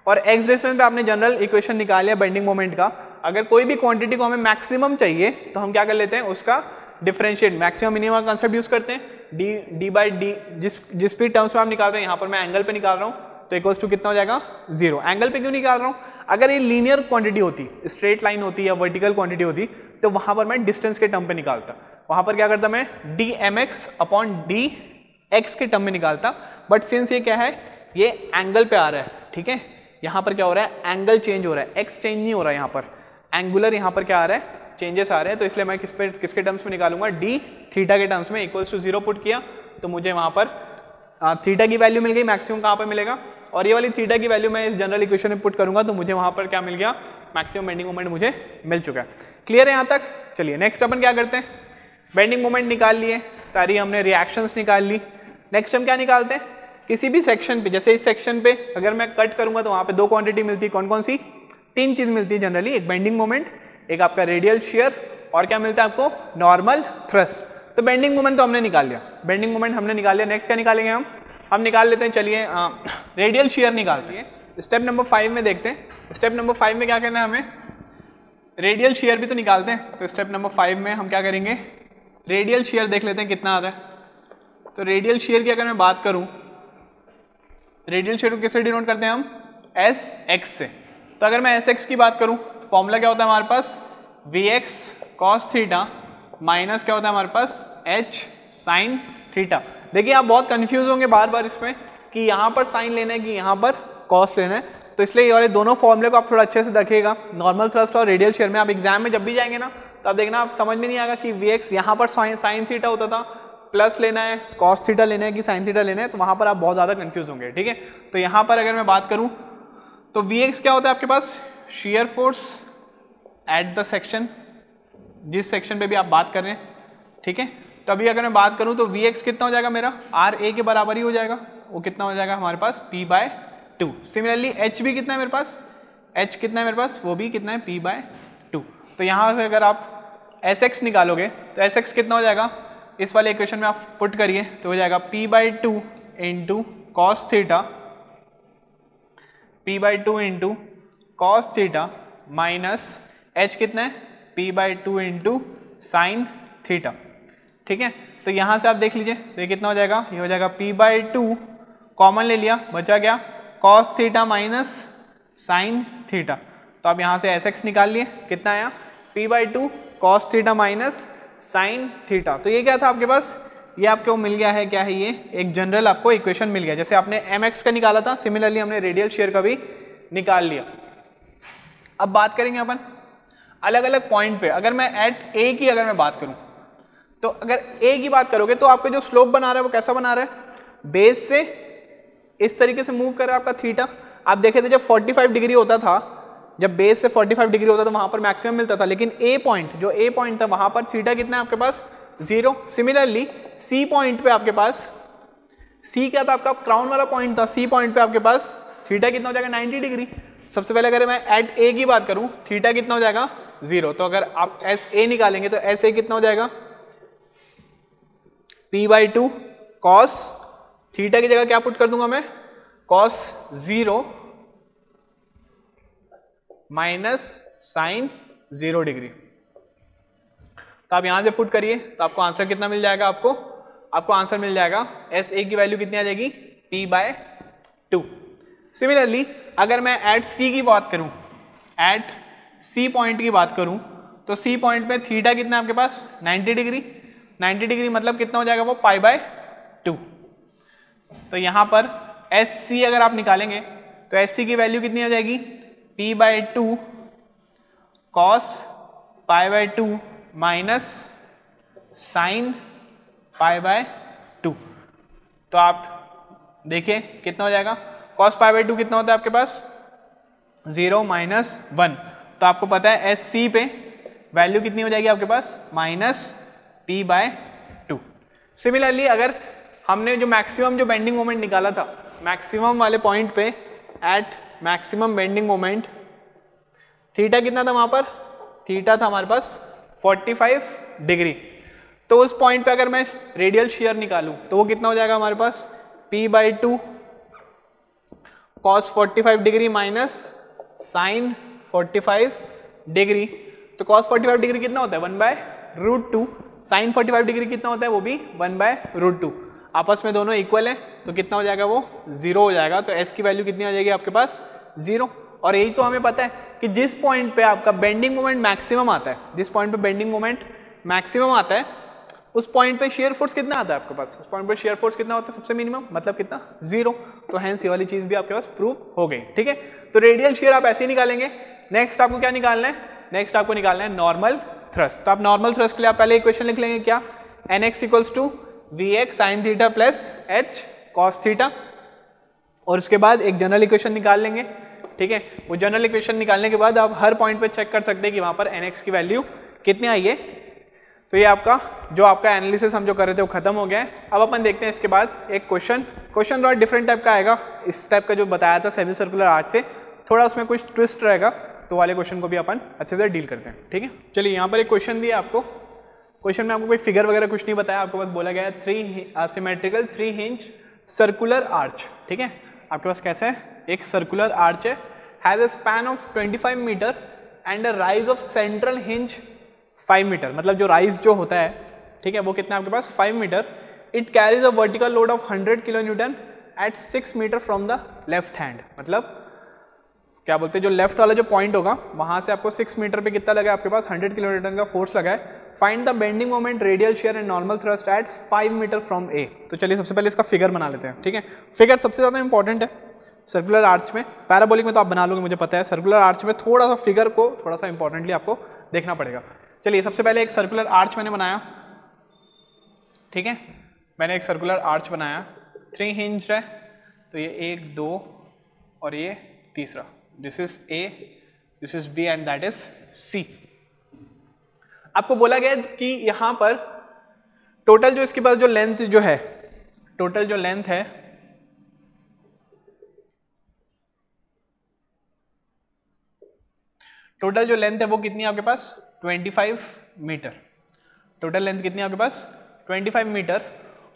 और एक्स डिस्टेंस पे आपने जनरल इक्वेशन निकाल लिया बेंडिंग मोमेंट का. अगर कोई भी क्वांटिटी को हमें मैक्सिमम चाहिए तो हम क्या कर लेते हैं? उसका डिफरेंशिएट मैक्सिमम मिनिमम का कंसेप्ट यूज़ करते हैं. डी डी बाई डी जिस जिस भी टर्म्स में आप निकाल रहे हैं, यहाँ पर मैं एंगल पे निकाल रहा हूँ तो इक्वल्स टू कितना हो जाएगा? ज़ीरो एंगल पे क्यों निकाल रहा हूँ? अगर ये लीनियर क्वांटिटी होती स्ट्रेट लाइन होती या वर्टिकल क्वांटिटी होती तो वहाँ पर मैं डिस्टेंस के टर्म पे निकालता। वहाँ पर क्या करता मैं? D M X upon D X के टर्म में निकालता। बट सिंस ये क्या है? ये एंगल पे आ रहा है, ठीक है? यहाँ पर क्या हो रहा है? एंगल चेंज हो रहा है। एक्स चेंज नहीं हो रहा है यहाँ पर। एंगुलर यहाँ पर क्या आ रहा है? चेंजेस आ रहे हैं तो इसलिए मैं किस पे, किसके टर्म्स में निकालूँगा? डी थीटा के टर्म्स में इक्वल्स टू ज़ीरो पुट किया तो मुझे वहाँ पर थीटा की वैल्यू मिल गई मैक्सिमम कहाँ पर मिलेगा? और ये वाली थीटा की वैल्यू मैं इस जनरल इक्वेशन में पुट करूँगा तो मुझे वहाँ पर क्या मिल गया? मैक्सिमम बेंडिंग मोमेंट मुझे मिल चुका है। क्लियर है यहाँ तक? चलिए नेक्स्ट अपन क्या करते हैं? बेंडिंग मोमेंट निकाल लिए, सारी हमने रिएक्शंस निकाल ली। नेक्स्ट हम क्या निकालते हैं? किसी भी सेक्शन पे, जैसे इस सेक्शन पे अगर मैं कट करूँगा तो वहाँ पे दो क्वांटिटी मिलती है कौन कौन सी? तीन चीज़ मिलती है जनरली एक बेंडिंग मोमेंट एक आपका रेडियल शेयर और क्या मिलता है आपको? नॉर्मल थ्रस्ट तो बेंडिंग मोमेंट तो हमने निकाल लिया। बेंडिंग मोमेंट हमने निकाल लिया। नेक्स्ट क्या निकालेंगे हम? हम निकाल लेते हैं, चलिए रेडियल शेयर निकालते हैं स्टेप नंबर फाइव में देखते हैं। स्टेप नंबर फाइव में क्या करना है हमें? रेडियल शेयर भी तो निकालते हैं। तो स्टेप नंबर फाइव में हम क्या करेंगे? रेडियल शेयर देख लेते हैं कितना आ रहा है। तो रेडियल शेयर की अगर मैं बात करूँ रेडियल शेयर को किससे डिनोट करते हैं हम? एस एक्स से। तो अगर मैं एस एक्स की बात करूँ तो फॉर्मूला क्या होता है हमारे पास? V X cos theta minus क्या होता है हमारे पास? एच साइन थीटा देखिए, आप बहुत कन्फ्यूज़ होंगे बार बार इसमें कि यहाँ पर साइन लेना है कि यहाँ पर कॉस लेना है। तो इसलिए ये वाले दोनों फॉर्मूले को आप थोड़ा अच्छे से रखिएगा नॉर्मल थ्रस्ट और रेडियल शेयर में आप एग्ज़ाम में जब भी जाएँगे ना तो आप देखना, आप समझ में नहीं आएगा कि वी एक्स यहाँ पर साइन साइन थीटा होता था प्लस लेना है कॉस थीटा लेना है कि साइन थीटा लेना है तो वहाँ पर आप बहुत ज़्यादा कन्फ्यूज़ होंगे, ठीक है? तो यहाँ पर अगर मैं बात करूँ तो वी एक्स क्या होता है आपके पास? Shear force at the section जिस सेक्शन पे भी आप बात कर रहे हैं, ठीक है? तो अभी अगर मैं बात करूँ तो वी एक्स कितना हो जाएगा मेरा? आर ए के बराबर ही हो जाएगा। वो कितना हो जाएगा हमारे पास? P by two similarly H भी कितना है मेरे पास? एच कितना है मेरे पास? वो भी कितना है? पी बाय टू तो यहाँ से अगर आप एस एक्स निकालोगे तो एस एक्स कितना हो जाएगा? इस वाले इक्वेशन में आप पुट करिए तो हो जाएगा P by two into cos theta P by two into cos theta minus H कितना है? P by two into sine theta ठीक है? तो यहाँ से आप देख लीजिए तो ये कितना हो जाएगा? ये हो जाएगा पी बाई टू कॉमन ले लिया, बचा गया cos theta minus sine theta तो आप यहाँ से एस एक्स निकाल लिए, कितना आया? P by two cos theta minus sine theta तो ये क्या था आपके पास? ये आपको मिल गया है, क्या है ये? एक जनरल आपको इक्वेशन मिल गया। जैसे आपने एम का निकाला था सिमिलरली हमने रेडियल शेयर का भी निकाल लिया। अब बात करेंगे अपन अलग अलग पॉइंट पे। अगर मैं एट ए की अगर मैं बात करूँ तो अगर ए की बात करोगे तो आपका जो स्लोप बना रहा है, वो कैसा बना रहा है? बेस से इस तरीके से मूव कर रहा है आपका थीटा आप देखे थे जब 45 डिग्री होता था, जब बेस से 45 डिग्री होता था, वहाँ पर मैक्सिमम मिलता था। लेकिन ए पॉइंट जो ए पॉइंट था, वहाँ पर थीटा कितना है आपके पास? ज़ीरो। सिमिलरली सी पॉइंट पे आपके पास सी क्या था आपका? क्राउन वाला पॉइंट था। सी पॉइंट पे आपके पास थीटा कितना हो जाएगा? 90 डिग्री सबसे पहले अगर मैं एट ए की बात करूँ थीटा कितना हो जाएगा? ज़ीरो तो अगर आप एस ए निकालेंगे तो एस ए कितना हो जाएगा? P by two cos theta की जगह क्या पुट कर दूँगा मैं? Cos zero minus sine zero degree तो आप यहाँ से पुट करिए तो आपको आंसर कितना मिल जाएगा आपको? आपको आंसर मिल जाएगा एस ए की वैल्यू कितनी आ जाएगी? पी बाय टू सिमिलरली अगर मैं एट सी की बात करूँ एट सी पॉइंट की बात करूँ तो सी पॉइंट पे थीटा कितना है आपके पास? 90 डिग्री 90 डिग्री मतलब कितना हो जाएगा वो? पाई बाय टू तो यहाँ पर एस सी अगर आप निकालेंगे तो एस सी की वैल्यू कितनी हो जाएगी? P by two cos pi by two minus sine pi by two तो आप देखिए कितना हो जाएगा? कॉस पाई बाय टू कितना होता है आपके पास? ज़ीरो माइनस वन तो आपको पता है एस सी पे वैल्यू कितनी हो जाएगी आपके पास? Minus P by two similarly अगर हमने जो मैक्सिमम जो बेंडिंग मोमेंट निकाला था मैक्सिमम वाले पॉइंट पे at maximum bending moment theta कितना था वहाँ पर? थीटा था हमारे पास 45 डिग्री। तो उस पॉइंट पे अगर मैं रेडियल शेयर निकालूं तो वो कितना हो जाएगा हमारे पास? P by two cos forty degree minus sine 45 degree. तो cos 45 डिग्री कितना होता है? One by root two sine 45 degree कितना होता है? वो भी वन बाय रूट टू आपस में दोनों इक्वल है तो कितना हो जाएगा वो? ज़ीरो हो जाएगा। तो एस की वैल्यू कितनी हो जाएगी आपके पास? ज़ीरो और यही तो हमें पता है कि जिस पॉइंट पे आपका बेंडिंग मोमेंट मैक्सिमम आता है, जिस पॉइंट पे बेंडिंग मोमेंट मैक्सिमम आता है, उस पॉइंट पे शेयर फोर्स कितना आता है आपके पास? उस पॉइंट पे शेयर फोर्स कितना होता है सबसे मिनिमम मतलब कितना? ज़ीरो तो हैंस ये वाली चीज़ भी आपके पास प्रूव हो गई, ठीक है? तो रेडियल शेयर आप ऐसे ही निकालेंगे। नेक्स्ट आपको क्या निकालना है? नेक्स्ट आपको निकालना है नॉर्मल थ्रस्ट तो आप नॉर्मल थ्रस्ट के लिए आप पहले इक्वेशन लिख लेंगे क्या? N X equals to V X sine theta plus H cos theta और उसके बाद एक जनरल इक्वेशन निकाल लेंगे। ठीक है? वो जनरल इक्वेशन निकालने के बाद आप हर पॉइंट पे चेक कर सकते हैं कि वहाँ पर एन एक्स की वैल्यू कितनी आई है। तो ये आपका, जो आपका एनालिसिस हम जो कर रहे थे वो खत्म हो गया है। अब अपन देखते हैं इसके बाद एक क्वेश्चन क्वेश्चन थोड़ा डिफरेंट टाइप का आएगा। इस टाइप का जो बताया था सेमी सर्कुलर आर्ट से, थोड़ा उसमें कुछ ट्विस्ट रहेगा। तो वाले क्वेश्चन को भी अपन अच्छे से डील करते हैं। ठीक है? चलिए, यहाँ पर एक क्वेश्चन दिया आपको। क्वेश्चन में आपको कोई फिगर वगैरह कुछ नहीं बताया। आपको बस बोला गया है three symmetrical three inch circular arch ठीक है? आपके पास कैसे है? एक सर्कुलर आर्च है has a span of 25 metre and a rise of central hinge 5 metre मतलब जो राइज जो होता है, ठीक है, वो कितना आपके पास? 5 metre it carries a vertical load of 100 kilo newton at 6 metre from the left hand मतलब क्या बोलते हैं? जो लेफ़्ट वाला जो पॉइंट होगा, वहाँ से आपको सिक्स मीटर पे कितना लगा आपके पास? हंड्रेड किलोमीटर का फोर्स लगा है। Find the bending moment radial shear and normal thrust at five metre from A तो चलिए सबसे पहले इसका फिगर बना लेते हैं, ठीक है? फिगर सबसे ज़्यादा इंपॉर्टेंट है सर्कुलर आर्च में। पैराबोलिक में तो आप बना लोगे, मुझे पता है। सर्कुलर आर्च में थोड़ा सा फिगर को थोड़ा सा इंपॉर्टेंटली आपको देखना पड़ेगा। चलिए सबसे पहले एक सर्कुलर आर्च मैंने बनाया, ठीक है? मैंने एक सर्कुलर आर्च बनाया। थ्री हिंज है तो ये एक, दो और ये तीसरा। This is A this is B and that is C आपको बोला गया कि यहाँ पर टोटल जो इसके पास जो लेंथ जो है टोटल जो लेंथ है टोटल जो लेंथ है वो कितनी है आपके पास? 25 मीटर टोटल लेंथ कितनी है आपके पास? 25 मीटर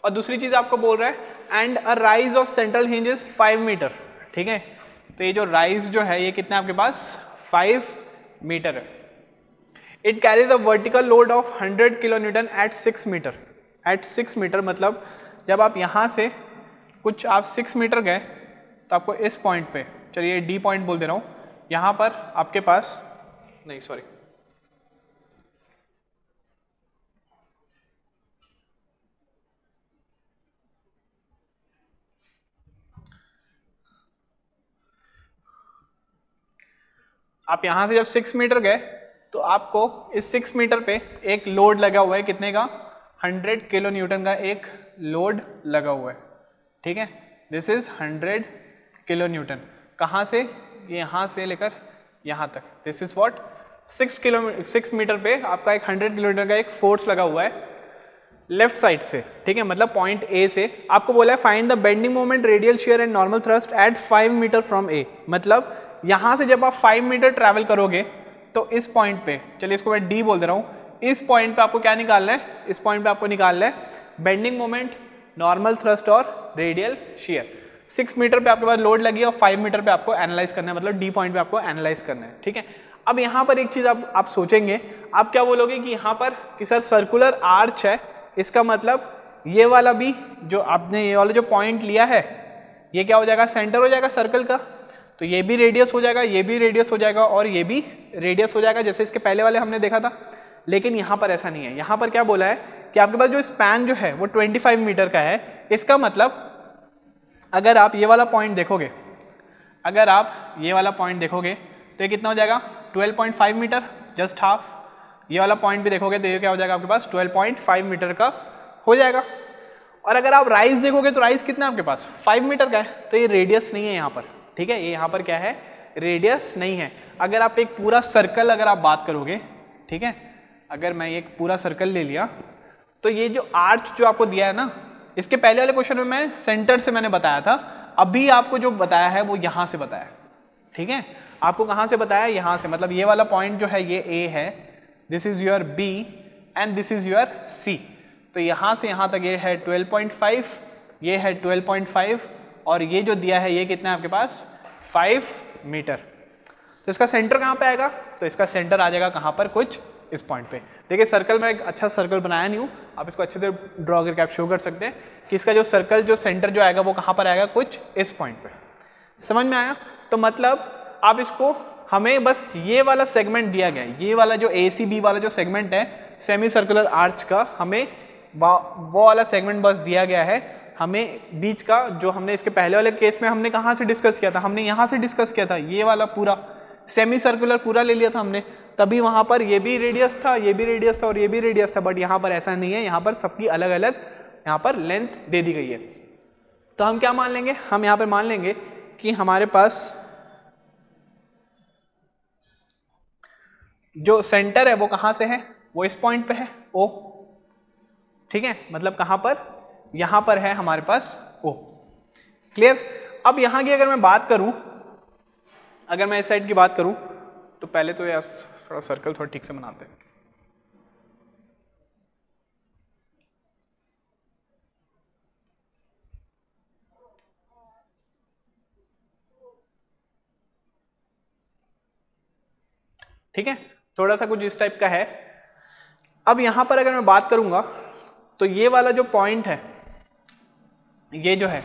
और दूसरी चीज़ आपको बोल रहा है and a rise of central hinge is 5 metre ठीक है? तो ये जो राइज जो है, ये कितना आपके पास? 5 मीटर है। It carries a vertical load of 100 kilo newton at 6 metre at 6 metre मतलब जब आप यहाँ से कुछ आप 6 मीटर गए तो आपको इस पॉइंट पे, चलिए डी पॉइंट बोल दे रहा हूँ। यहाँ पर आपके पास, नहीं सॉरी आप यहाँ से जब सिक्स मीटर गए तो आपको इस सिक्स मीटर पे एक लोड लगा हुआ है, कितने का? हंड्रेड किलो न्यूटन का एक लोड लगा हुआ है। ठीक है? This is hundred kilo newton कहाँ से? यहाँ से लेकर यहाँ तक। This is what six kilometre six metre पे आपका एक हंड्रेड किलोमीटर का एक फोर्स लगा हुआ है लेफ़्ट साइड से। ठीक है? मतलब पॉइंट ए से। आपको बोला है find the bending moment radial shear and normal thrust at five metre from A मतलब यहाँ से जब आप फाइव मीटर ट्रैवल करोगे तो इस पॉइंट पे, चलिए इसको मैं डी बोल दे रहा हूँ। इस पॉइंट पे आपको क्या निकालना है? इस पॉइंट पे आपको निकालना है बेंडिंग मोमेंट नॉर्मल थ्रस्ट और रेडियल शेयर सिक्स मीटर पे आपके पास लोड लगी और फाइव मीटर पे आपको एनालाइज करना है मतलब डी पॉइंट पे आपको एनालाइज करना है, ठीक है? अब यहाँ पर एक चीज़ आप आप सोचेंगे, आप क्या बोलोगे कि यहाँ पर कि सर सर्कुलर आर्च है, इसका मतलब ये वाला भी जो आपने, ये वाला जो पॉइंट लिया है, ये क्या हो जाएगा? सेंटर हो जाएगा सर्कल का। तो ये भी रेडियस हो जाएगा, ये भी रेडियस हो जाएगा और ये भी रेडियस हो जाएगा, जैसे इसके पहले वाले हमने देखा था। लेकिन यहाँ पर ऐसा नहीं है। यहाँ पर क्या बोला है कि आपके पास जो स्पैन जो है, वो 25 मीटर का है। इसका मतलब अगर आप ये वाला पॉइंट देखोगे, अगर आप ये वाला पॉइंट देखोगे तो ये कितना हो जाएगा? 12.5 मीटर जस्ट हाफ़ ये वाला पॉइंट भी देखोगे तो ये क्या हो जाएगा आपके पास? 12.5 मीटर का हो जाएगा। और अगर आप राइस देखोगे तो राइस कितना है आपके पास? 5 मीटर का है। तो ये रेडियस नहीं है यहाँ पर। ठीक है ये यहाँ पर क्या है? रेडियस नहीं है। अगर आप एक पूरा सर्कल अगर आप बात करोगे, ठीक है? अगर मैं एक पूरा सर्कल ले लिया तो ये जो आर्च जो आपको दिया है ना, इसके पहले वाले क्वेश्चन में मैं सेंटर से मैंने बताया था। अभी आपको जो बताया है, वो यहाँ से बताया ठीक है? आपको कहाँ से बताया? यहाँ से। मतलब ये वाला पॉइंट जो है, ये ए है। This is your B and this is your C तो यहाँ से यहाँ तक ये है 12.5 ये है 12.5 और ये जो दिया है, ये कितना है आपके पास? फाइव मीटर तो इसका सेंटर कहाँ पे आएगा? तो इसका सेंटर आ जाएगा कहाँ पर? कुछ इस पॉइंट पे. देखिए सर्कल में एक अच्छा सर्कल बनाया नहीं हूँ आप इसको अच्छे से ड्रॉ करके आप शो कर सकते हैं कि इसका जो सर्कल जो सेंटर जो आएगा, वो कहाँ पर आएगा? कुछ इस पॉइंट पे. समझ में आया? तो मतलब आप इसको, हमें बस ये वाला सेगमेंट दिया गया है. ये वाला जो ए सी बी वाला जो सेगमेंट है सेमी सर्कुलर आर्च का, हमें वो वाला सेगमेंट बस दिया गया है हमें बीच का, जो हमने इसके पहले वाले केस में हमने कहाँ से डिस्कस किया था? हमने यहाँ से डिस्कस किया था, ये वाला पूरा सेमी सर्कुलर पूरा ले लिया था हमने। तभी वहाँ पर ये भी रेडियस था, ये भी रेडियस था और ये भी रेडियस था बट यहाँ पर ऐसा नहीं है, यहाँ पर सबकी अलग अलग यहाँ पर लेंथ दे दी गई है। तो हम क्या मान लेंगे? हम यहाँ पर मान लेंगे कि हमारे पास जो सेंटर है वो कहाँ से है? वो इस पॉइंट पे है, ओ। ठीक है? मतलब कहाँ पर? यहाँ पर है हमारे पास ओ क्लियर अब यहाँ की अगर मैं बात करूँ, अगर मैं इस साइड की बात करूँ तो पहले तो यार थोड़ा सर्कल थोड़ा ठीक से बनाते हैं। ठीक है? थोड़ा सा कुछ इस टाइप का है। अब यहाँ पर अगर मैं बात करूँगा तो ये वाला जो पॉइंट है ये जो है,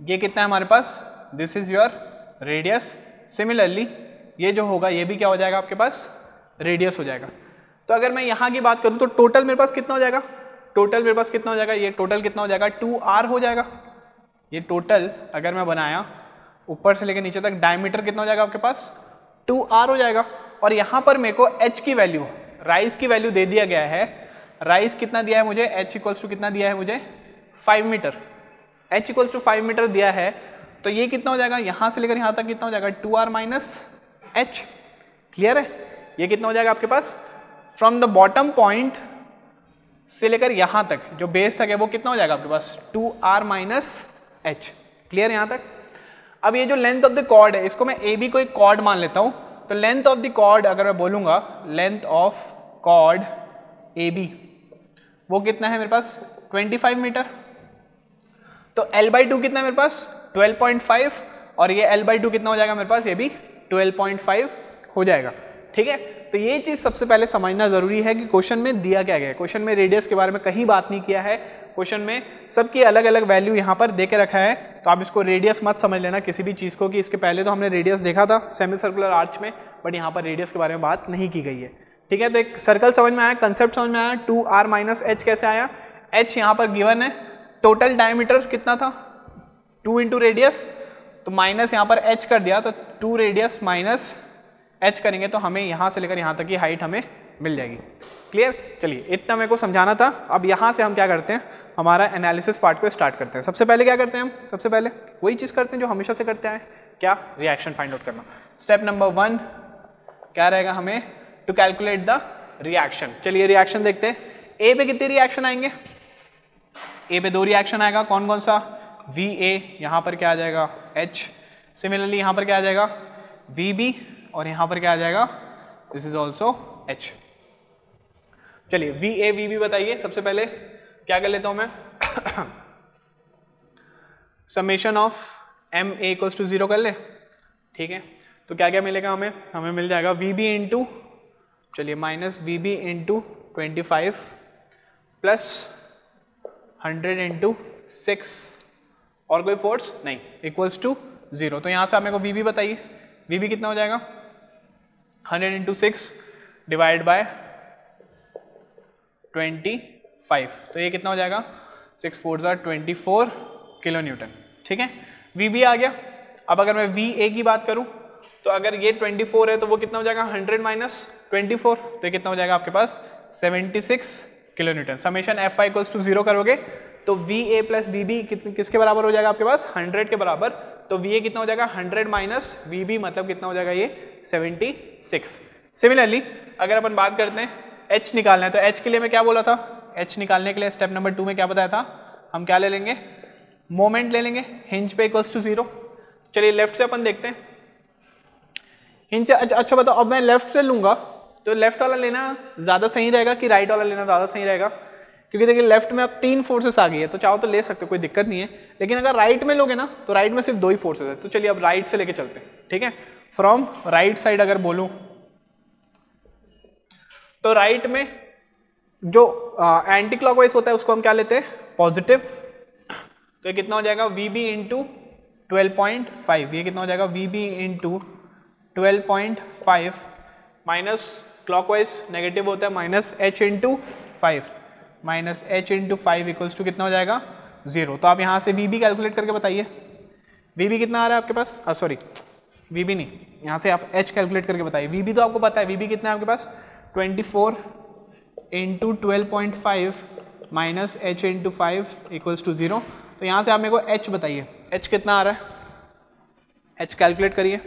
ये कितना है हमारे पास? This is your radius similarly ये जो होगा, ये भी क्या हो जाएगा आपके पास? रेडियस हो जाएगा। तो अगर मैं यहाँ की बात करूँ तो टोटल मेरे पास कितना हो जाएगा? टोटल मेरे पास कितना हो जाएगा? ये टोटल कितना हो जाएगा? टू आर हो जाएगा। ये टोटल अगर मैं बनाया, ऊपर से लेकर नीचे तक डायमीटर कितना हो जाएगा आपके पास? टू आर हो जाएगा। और यहाँ पर मेरे को एच की वैल्यू राइस की वैल्यू दे दिया गया है। राइस कितना दिया है मुझे? एच इक्वल्स टू कितना दिया है मुझे? Five metre H equals to five metre दिया है तो ये कितना हो जाएगा? यहाँ से लेकर यहाँ तक कितना हो जाएगा? Two R minus H clear है? ये कितना हो जाएगा आपके पास? फ्रॉम द बॉटम पॉइंट से लेकर यहाँ तक, जो बेस तक है, वो कितना हो जाएगा आपके पास? Two R minus H clear यहाँ तक? अब ये जो लेंथ ऑफ़ द कॉर्ड है, इसको मैं ए बी को एक कॉर्ड मान लेता हूँ। तो लेंथ ऑफ़ द कॉर्ड अगर मैं बोलूँगा length of chord A B वो कितना है मेरे पास? 25 मीटर तो L बाई टू कितना मेरे पास? 12.5 और ये L बाई टू कितना हो जाएगा मेरे पास? ये भी 12.5 हो जाएगा। ठीक है? तो ये चीज़ सबसे पहले समझना ज़रूरी है कि क्वेश्चन में दिया क्या गया क्वेश्चन में रेडियस के बारे में कहीं बात नहीं किया है। क्वेश्चन में सबकी अलग अलग वैल्यू यहाँ पर दे के रखा है। तो आप इसको रेडियस मत समझ लेना किसी भी चीज़ को कि इसके पहले तो हमने रेडियस देखा था सेमी सर्कुलर आर्च में बट यहाँ पर रेडियस के बारे में बात नहीं की गई है। ठीक है? तो एक सर्कल समझ में आया कंसेप्ट समझ में आया टू आर माइनस एच कैसे आया? एच यहाँ पर गिवन है। टोटल डायमीटर कितना था? टू इंटू रेडियस तो माइनस यहाँ पर एच कर दिया तो टू रेडियस माइनस एच करेंगे तो हमें यहाँ से लेकर यहाँ तक की हाइट हमें मिल जाएगी। क्लियर चलिए, इतना मेरे को समझाना था। अब यहाँ से हम क्या करते हैं? हमारा एनालिसिस पार्ट को स्टार्ट करते हैं। सबसे पहले क्या करते हैं हम? सबसे पहले वही चीज़ करते हैं जो हमेशा से करते आए। क्या? रिएक्शन फाइंड आउट करना। स्टेप नंबर वन क्या रहेगा हमें? टू कैलकुलेट द रिएक्शन चलिए रिएक्शन देखते हैं। ए पे कितने रिएक्शन आएँगे? ए पे दो रिएक्शन आएगा कौन कौन सा? वी ए यहाँ पर क्या आ जाएगा? एच सिमिलरली यहाँ पर क्या आ जाएगा? वी बी और यहाँ पर क्या आ जाएगा? दिस इज़ ऑल्सो एच चलिए वी ए वी बी बताइए सबसे पहले, क्या कर लेता हूँ मैं? Summation of M A to zero कर ले। ठीक है? तो क्या क्या मिलेगा हमें? हमें मिल जाएगा वी बी इंटू चलिए minus V B into twenty five plus hundred into six और कोई फोर्स नहीं इक्वल्स टू ज़ीरो तो यहाँ से आप मेरे को वी बताइए। वी कितना हो जाएगा? Hundred into six divide by twenty five तो ये कितना हो जाएगा? सिक्स फोर ज़ार ट्वेंटी फोर किलो न्यूटन ठीक है? वी बी आ गया। अब अगर मैं वी ए की बात करूँ तो अगर ये 24 है तो वो कितना हो जाएगा? 100 माइनस ट्वेंटी तो ये कितना हो जाएगा आपके पास? 76 kilo newton summation F I equals to zero करोगे तो V A plus V B किसके बराबर हो जाएगा आपके पास? 100 के बराबर। तो वी ए कितना हो जाएगा? 100 माइनस वी बी मतलब कितना हो जाएगा ये? 76 सिमिलरली अगर अपन बात करते हैं एच निकालना है तो एच के लिए मैं क्या बोला था? एच निकालने के लिए स्टेप नंबर टू में क्या बताया था? हम क्या ले लेंगे? मोमेंट ले लेंगे। हिंज पे इक्वल्स टू ज़ीरो चलिए लेफ़्ट से अपन देखते हैं। हिंज अच्छा, अच्छा बताओ अब मैं लेफ़्ट से लूँगा। तो लेफ़्ट वाला लेना ज़्यादा सही रहेगा कि राइट वाला लेना ज़्यादा सही रहेगा? क्योंकि देखिए लेफ़्ट में अब तीन फोर्सेस आ गई है तो चाहो तो ले सकते हो, कोई दिक्कत नहीं है। लेकिन अगर राइट में लोगे ना तो राइट में सिर्फ़ दो ही फोर्सेस है। तो चलिए अब राइट से लेके चलते हैं, ठीक है? फ्रॉम राइट साइड अगर बोलूँ तो राइट में जो एंटी क्लॉकवाइज होता है, उसको हम क्या लेते हैं? पॉजिटिव तो ये कितना हो जाएगा? V B into twelve point five ये कितना हो जाएगा? V B into twelve point five minus clockwise negative होता है minus H into five minus H into five equals to कितना हो जाएगा? ज़ीरो तो आप यहाँ से वी बी कैलकुलेट करके बताइए। वी बी कितना आ रहा है आपके पास? सॉरी वी बी नहीं. यहाँ से आप एच कैलकुलेट करके बताइए। वी बी तो आपको पता है वी बी कितना है आपके पास? Twenty four into twelve point five minus H into five equals to zero तो यहाँ से आप मेरे को एच बताइए। एच कितना आ रहा है? एच कैलकुलेट करिए।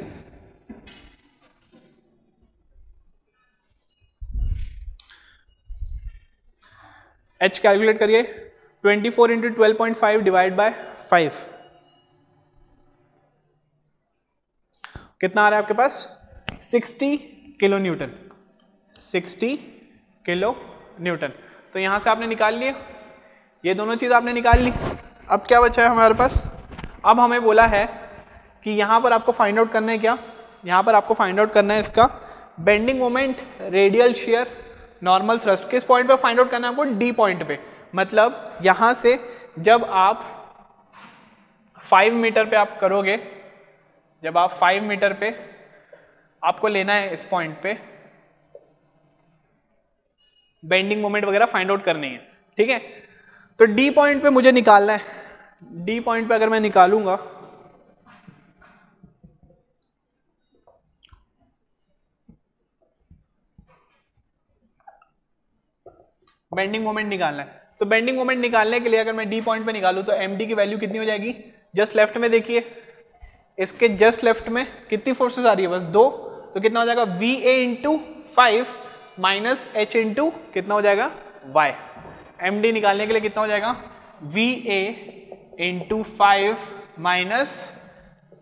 एच कैलकुलेट करिए 24 four into twelve point five divide by five कितना आ रहा है आपके पास? 60 किलो न्यूटन 60 किलो न्यूटन तो यहाँ से आपने निकाल लिया ये दोनों चीज़ आपने निकाल ली। अब क्या बचा है हमारे पास? अब हमें बोला है कि यहाँ पर आपको फाइंड आउट करना है क्या? यहाँ पर आपको फाइंड आउट करना है इसका bending moment radial shear normal thrust किस पॉइंट पे फाइंड आउट करना है आपको? डी पॉइंट पे। मतलब यहाँ से जब आप फाइव मीटर पे आप करोगे, जब आप फाइव मीटर पे आपको लेना है इस पॉइंट पे बेंडिंग मोमेंट वगैरह फाइंड आउट करनी है। ठीक है? तो डी पॉइंट पे मुझे निकालना है। डी पॉइंट पे अगर मैं निकालूँगा बेंडिंग मोमेंट निकालना है। तो बेंडिंग मोमेंट निकालने के लिए अगर मैं डी पॉइंट पे निकालू तो एमडी की वैल्यू कितनी हो जाएगी? जस्ट लेफ़्ट में देखिए। इसके जस्ट लेफ़्ट में कितनी फोर्सेस आ रही है? बस दो। तो कितना हो जाएगा? V A into five minus H into कितना हो जाएगा? वाई एम डी निकालने के लिए कितना हो जाएगा? V A into five minus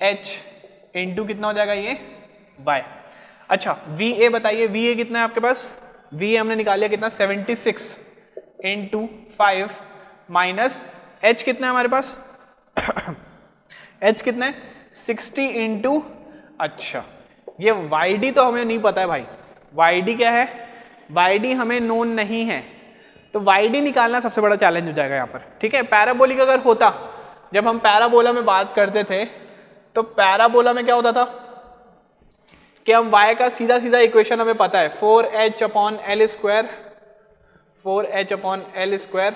H into कितना हो जाएगा ये? वाई अच्छा वी ए बताइए। वी ए कितना है आपके पास? वी हमने निकाल लिया कितना? Seventy six into five minus H कितना है हमारे पास? एच कितना है? सिक्सटी इंटू अच्छा। ये वाई डी तो हमें नहीं पता है भाई। वाई डी क्या है? वाई डी हमें नोन नहीं है। तो वाई डी निकालना सबसे बड़ा चैलेंज हो जाएगा यहाँ पर। ठीक है? पैराबोलिक अगर होता, जब हम पैराबोला में बात करते थे तो पैराबोला में क्या होता था? कि हम y का सीधा सीधा इक्वेशन हमें पता है। Four H upon L square four H upon L square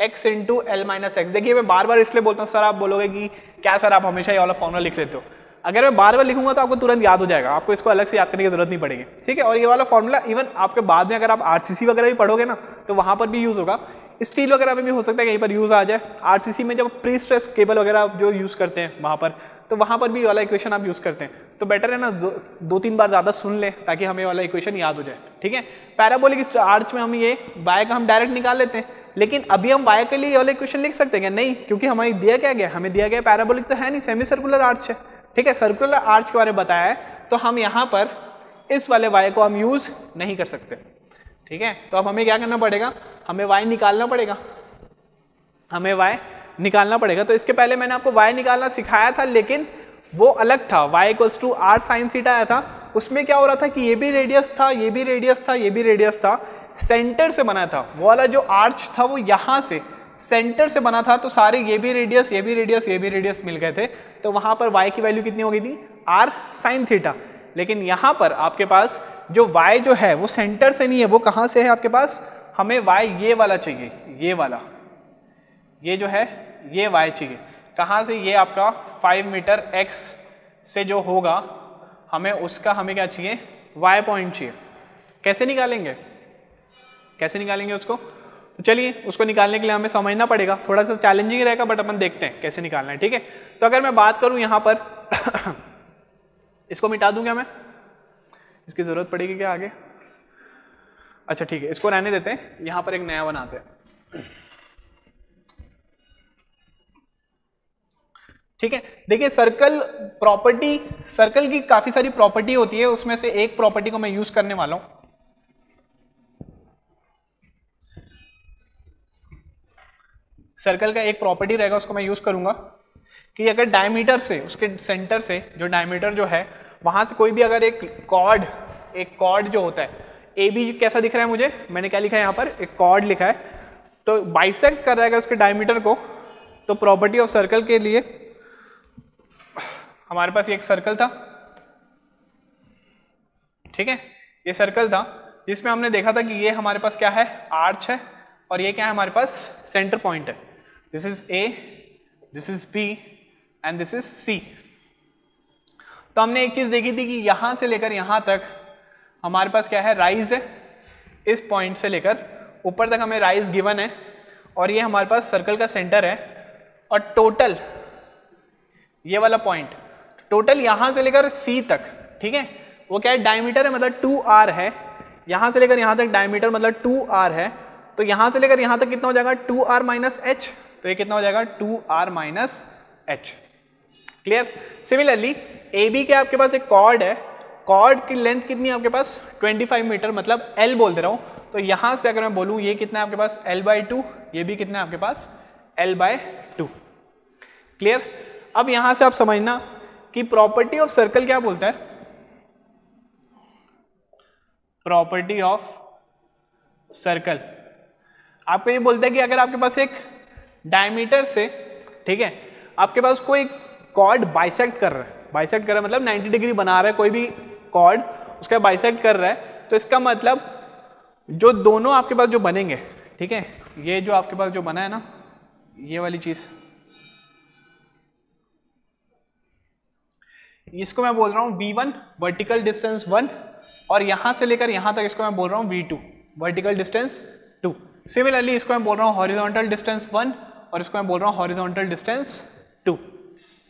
X into L minus X देखिए, मैं बार बार इसलिए बोलता हूँ, सर, आप बोलोगे कि, क्या सर, आप हमेशा ये वाला फॉर्मूला लिख लेते हो? अगर मैं बार बार लिखूँगा तो आपको तुरंत याद हो जाएगा। आपको इसको अलग से याद करने की ज़रूरत नहीं पड़ेगी। ठीक है? और ये वाला फॉर्मूला इवन आपके बाद में अगर आप आरसीसी वगैरह भी पढ़ोगे ना तो वहाँ पर भी यूज़ होगा। स्टील वगैरह में भी हो सकता है, कहीं पर यूज़ आ जाए। आरसीसी में जब प्री स्ट्रेस केबल वगैरह जो यूज़ करते हैं वहाँ पर तो वहाँ पर भी वाला इक्वेशन आप यूज़ करते हैं। तो बेटर है ना दो तीन बार ज़्यादा सुन ले, ताकि हमें वाला इक्वेशन याद हो जाए। ठीक है? पैराबोलिक आर्च में हम ये वाई का हम डायरेक्ट निकाल लेते हैं। लेकिन अभी हम वाई के लिए ये वाला इक्वेशन लिख सकते हैं नहीं, क्योंकि हमें दिया क्या गया? हमें दिया गया पैराबोलिक तो है नहीं सेमी सर्कुलर आर्च है। ठीक है? सर्कुलर आर्च के बारे में बताया है तो हम यहाँ पर इस वाले वाई को हम यूज़ नहीं कर सकते। ठीक है? तो अब हमें क्या करना पड़ेगा? हमें वाई निकालना पड़ेगा। हमें वाई निकालना पड़ेगा। तो इसके पहले मैंने आपको वाई निकालना सिखाया था, लेकिन वो अलग था Y equals to R sine theta आया था। उसमें क्या हो रहा था कि ये भी रेडियस था, ये भी रेडियस था, ये भी रेडियस था। सेंटर से बना था। वो वाला जो आर्च था वो यहाँ से सेंटर से बना था तो सारे ये भी रेडियस ये भी रेडियस ये भी रेडियस मिल गए थे। तो वहाँ पर y की वैल्यू कितनी हो गई थी? r साइन थीटा लेकिन यहाँ पर आपके पास जो y जो है, वो सेंटर से नहीं है, वो कहाँ से है आपके पास? हमें y ये वाला चाहिए, ये वाला। ये जो है, ये y चाहिए। कहाँ से ये आपका 5 मीटर x से जो होगा, हमें उसका हमें क्या चाहिए? Y पॉइंट चाहिए। कैसे निकालेंगे? कैसे निकालेंगे उसको? तो चलिए, उसको निकालने के लिए हमें समझना पड़ेगा। थोड़ा सा चैलेंजिंग रहेगा बट अपन देखते हैं कैसे निकालना है, ठीक है? तो अगर मैं बात करूँ यहाँ पर, इसको मिटा दूँ क्या मैं? इसकी ज़रूरत पड़ेगी क्या आगे? अच्छा ठीक है, इसको रहने देते हैं। यहाँ पर एक नया बनाते हैं। ठीक है? देखिए सर्कल प्रॉपर्टी सर्कल की काफ़ी सारी प्रॉपर्टी होती है, उसमें से एक प्रॉपर्टी को मैं यूज़ करने वाला हूँ। सर्कल का एक प्रॉपर्टी रहेगा, उसको मैं यूज़ करूँगा कि अगर डायमीटर से, उसके सेंटर से, जो डायमीटर जो है, वहाँ से कोई भी अगर एक कॉर्ड एक कॉर्ड जो होता है ए बी कैसा दिख रहा है मुझे? मैंने क्या लिखा है यहाँ पर? एक कॉर्ड लिखा है। तो बाइसेक्ट कर रहेगा उसके डायमीटर को तो प्रॉपर्टी ऑफ़ सर्कल के लिए हमारे पास एक सर्कल था। ठीक है? ये सर्कल था, जिसमें हमने देखा था कि ये हमारे पास क्या है? आर्च है और ये क्या है हमारे पास? सेंटर पॉइंट है। This is A this is B and this is C तो हमने एक चीज़ देखी थी कि यहाँ से लेकर यहाँ तक हमारे पास क्या है? राइज है। इस पॉइंट से लेकर ऊपर तक हमें राइज गिवन है और ये हमारे पास सर्कल का सेंटर है। और टोटल ये वाला पॉइंट टोटल यहाँ से लेकर सी तक, ठीक है? वो क्या है? डायमीटर है मतलब टू आर है। यहाँ से लेकर यहाँ तक डायमीटर मतलब टू आर है। तो यहाँ से लेकर यहाँ तक कितना हो जाएगा? टू आर माइनस एच तो ये कितना हो जाएगा? Two R minus H clear similarly A B के आपके पास एक कॉर्ड है। कॉर्ड की लेंथ कितनी है आपके पास? 25 मीटर मतलब एल बोल दे रहा हूँ। तो यहाँ से अगर मैं बोलूँ, ये कितना है आपके पास? एल बाई टू ये भी कितना है आपके पास? एल बाय टू क्लियर अब यहाँ से आप समझना कि प्रॉपर्टी ऑफ़ सर्कल क्या बोलता है? प्रॉपर्टी ऑफ़ सर्कल आपको ये बोलता है कि अगर आपके पास एक डायमीटर से, ठीक है, आपके पास कोई कॉर्ड बाइसेक्ट कर रहा है बाइसेक्ट कर रहा है मतलब 90 डिग्री बना रहा है कोई भी कॉर्ड उसका बाइसेक्ट कर रहा है तो इसका मतलब जो दोनों आपके पास जो बनेंगे, ठीक है, ये जो आपके पास जो बना है ना, ये वाली चीज़ इसको मैं बोल रहा हूँ V1 वर्टिकल डिस्टेंस वन और यहाँ से लेकर यहाँ तक इसको मैं बोल रहा हूँ V2 vertical distance two similarly इसको मैं बोल रहा हूँ हॉरिजॉन्टल डिस्टेंस वन और इसको मैं बोल रहा हूँ हॉरिजॉन्टल डिस्टेंस टू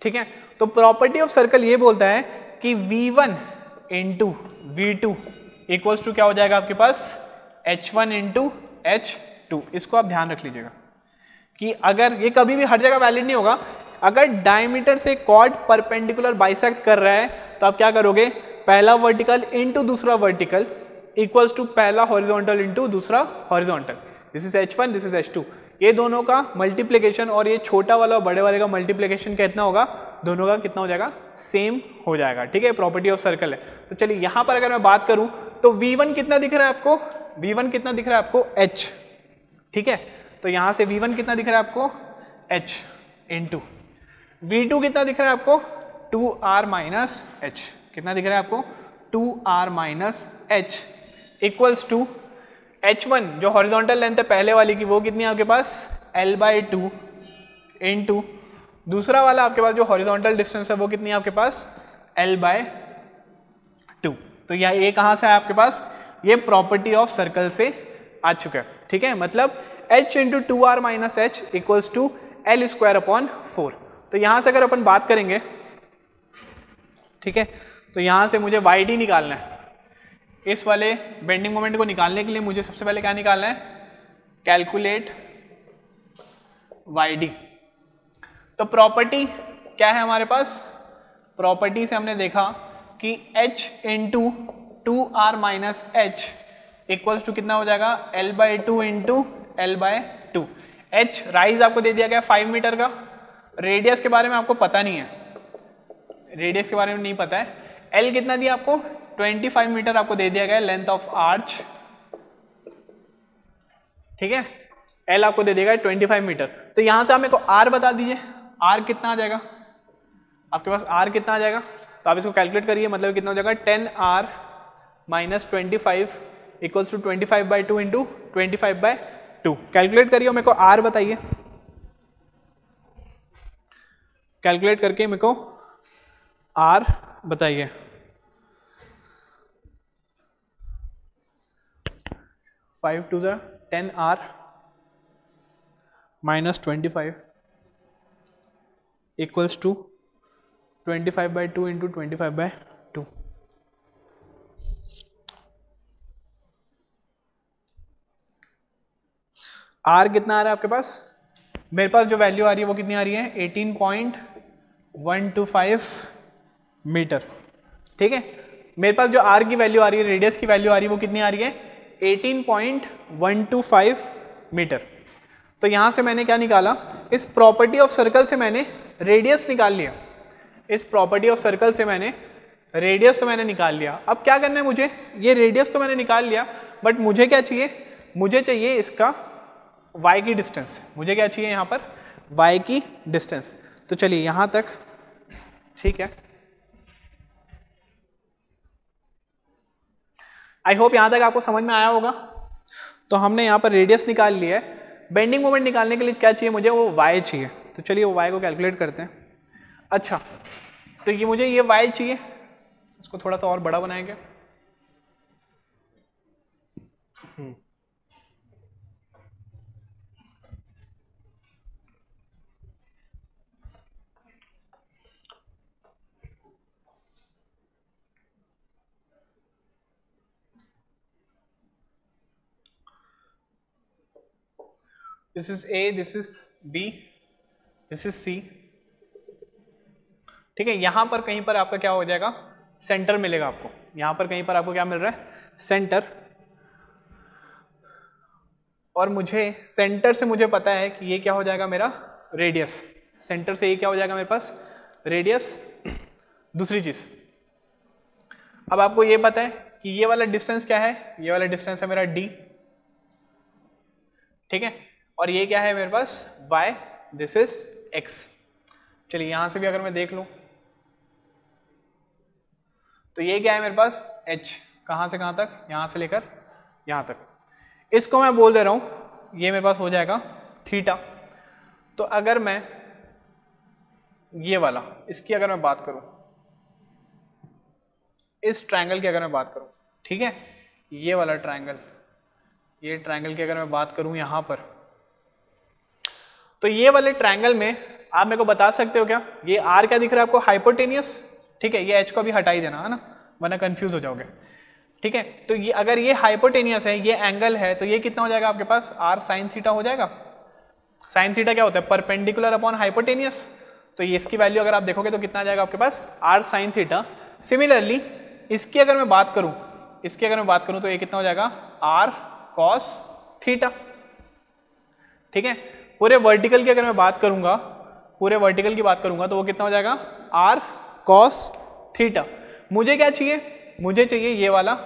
ठीक है? तो प्रॉपर्टी ऑफ़ सर्कल ये बोलता है कि V1 one into V two equals to क्या हो जाएगा आपके पास? H1 one into H two इसको आप ध्यान रख लीजिएगा कि अगर ये कभी भी हर जगह वैलिड नहीं होगा अगर डायमीटर से कॉर्ड परपेंडिकुलर बाइसेक्ट कर रहा है तो आप क्या करोगे? पहला वर्टिकल इंटू दूसरा वर्टिकल इक्वल्स टू पहला हॉरिजॉन्टल इंटू दूसरा horizontal this is H one this is H two ये दोनों का मल्टीप्लीकेशन और ये छोटा वाला और बड़े वाले का मल्टीप्लीकेशन कितना होगा? दोनों का कितना हो जाएगा? सेम हो जाएगा, ठीक है? प्रॉपर्टी ऑफ़ सर्कल है। तो चलिए, यहाँ पर अगर मैं बात करूँ तो V1 कितना दिख रहा है आपको? V1 कितना दिख रहा है आपको? H, ठीक है? तो यहाँ से V1 कितना दिख रहा है आपको? H इन टू V2 कितना दिख रहा है आपको? 2R आर माइनस एच कितना दिख रहा है आपको? 2R R minus H equals to H one जो हॉरिजॉन्टल लेंथ है पहले वाली की, वो कितनी है आपके पास? L by two in to दूसरा वाला आपके पास जो हॉरिजॉन्टल डिस्टेंस है, वो कितनी है आपके पास? L बाय टू तो यह ए कहाँ से है आपके पास? ये प्रॉपर्टी ऑफ़ सर्कल से आ चुका है। ठीक है? मतलब h into two R minus H equals to L square upon four तो यहाँ से अगर अपन बात करेंगे, ठीक है तो यहाँ से मुझे वाई डी निकालना है। इस वाले बेंडिंग मोमेंट को निकालने के लिए मुझे सबसे पहले क्या निकालना है? कैलकुलेट वाई डी तो प्रॉपर्टी क्या है हमारे पास? प्रॉपर्टी से हमने देखा कि h into two two R minus H equals to कितना हो जाएगा? L by two into L by two H rise आपको दे दिया गया फाइव मीटर का। रेडियस के बारे में आपको पता नहीं है। रेडियस के बारे में नहीं पता है। एल कितना दिया आपको? 25 मीटर आपको दे दिया गया है लेंथ ऑफ़ आर्च ठीक है? एल आपको दे देगा 25 मीटर। तो यहाँ से आप मेरे को आर बता दीजिए। आर कितना आ जाएगा? आपके पास आर कितना आ जाएगा? तो आप इसको कैलकुलेट करिए मतलब कितना हो जाएगा? Ten R minus twenty five equals to twenty five by two into twenty five by two calculate करिए मेरे को आर बताइए। कैलकुलेट करके मेरे को आर बताइए। फाइव टू ज़ा ten R minus twenty five equals to twenty five by two into twenty five by two R कितना आ रहा है आपके पास? मेरे पास जो वैल्यू आ रही है वो कितनी आ रही है? Eighteen point one two five metre. ठीक है? मेरे पास जो आर की वैल्यू आ रही है रेडियस की वैल्यू आ रही है, वो कितनी आ रही है? Eighteen point one two five metre. तो यहाँ से मैंने क्या निकाला? इस प्रॉपर्टी ऑफ़ सर्कल से मैंने रेडियस निकाल लिया। इस प्रॉपर्टी ऑफ़ सर्कल से मैंने रेडियस तो मैंने निकाल लिया। अब क्या करना है मुझे? ये रेडियस तो मैंने निकाल लिया बट मुझे क्या चाहिए? मुझे चाहिए इसका y की डिस्टेंस मुझे क्या चाहिए यहाँ पर? y की डिस्टेंस तो चलिए यहाँ तक ठीक है। आई होप यहाँ तक आपको समझ में आया होगा। तो हमने यहाँ पर रेडियस निकाल लिया है। बेंडिंग मोमेंट निकालने के लिए क्या चाहिए मुझे? वो वाई चाहिए। तो चलिए वो वाई को कैलकुलेट करते हैं। अच्छा तो ये मुझे ये वाई चाहिए। इसको थोड़ा सा और बड़ा बनाएँगे। हम्म। This is A, this is B, this is C. ठीक है यहाँ पर कहीं पर आपका क्या हो जाएगा? सेंटर मिलेगा आपको। यहाँ पर कहीं पर आपको क्या मिल रहा है? सेंटर और मुझे सेंटर से मुझे पता है कि ये क्या हो जाएगा मेरा? रेडियस सेंटर से ये क्या हो जाएगा मेरे पास? रेडियस दूसरी चीज़। अब आपको ये पता है कि ये वाला डिस्टेंस क्या है? ये वाला डिस्टेंस है मेरा डी ठीक है? और ये क्या है मेरे पास? Y this is x. चलिए यहाँ से भी अगर मैं देख लूँ। तो ये क्या है मेरे पास? H. कहाँ से कहाँ तक? यहाँ से लेकर यहाँ तक। इसको मैं बोल दे रहा हूँ, ये मेरे पास हो जाएगा थीटा तो अगर मैं ये वाला, इसकी अगर मैं बात करूँ, इस ट्रायंगल की अगर मैं बात करूँ, ठीक है? ये वाला ट्रायंगल ये ट्रायंगल की अगर मैं बात करूँ यहाँ पर तो ये वाले ट्रायंगल में आप मेरे को बता सकते हो क्या? ये आर क्या दिख रहा है आपको? हाइपोटेनियस ठीक है, ये एच को भी हटाई देना, है ना? वरना कंफ्यूज हो जाओगे। ठीक है तो ये अगर ये हाइपोटेनियस है, ये एंगल है तो ये कितना हो जाएगा आपके पास? आर साइन थीटा हो जाएगा। साइन थीटा क्या होता है? परपेंडिकुलर अपॉन हाइपोटेनियस तो ये इसकी वैल्यू अगर आप देखोगे तो कितना आ जाएगा आपके पास? आर साइन थीटा सिमिलरली इसकी अगर मैं बात करूँ, इसकी अगर मैं बात करूँ तो ये कितना हो जाएगा? आर कॉस थीटा ठीक है पूरे वर्टिकल की अगर मैं बात करूँगा, पूरे वर्टिकल की बात करूँगा तो वो कितना हो जाएगा? आर कॉस थीटा मुझे क्या चाहिए? मुझे चाहिए ये वाला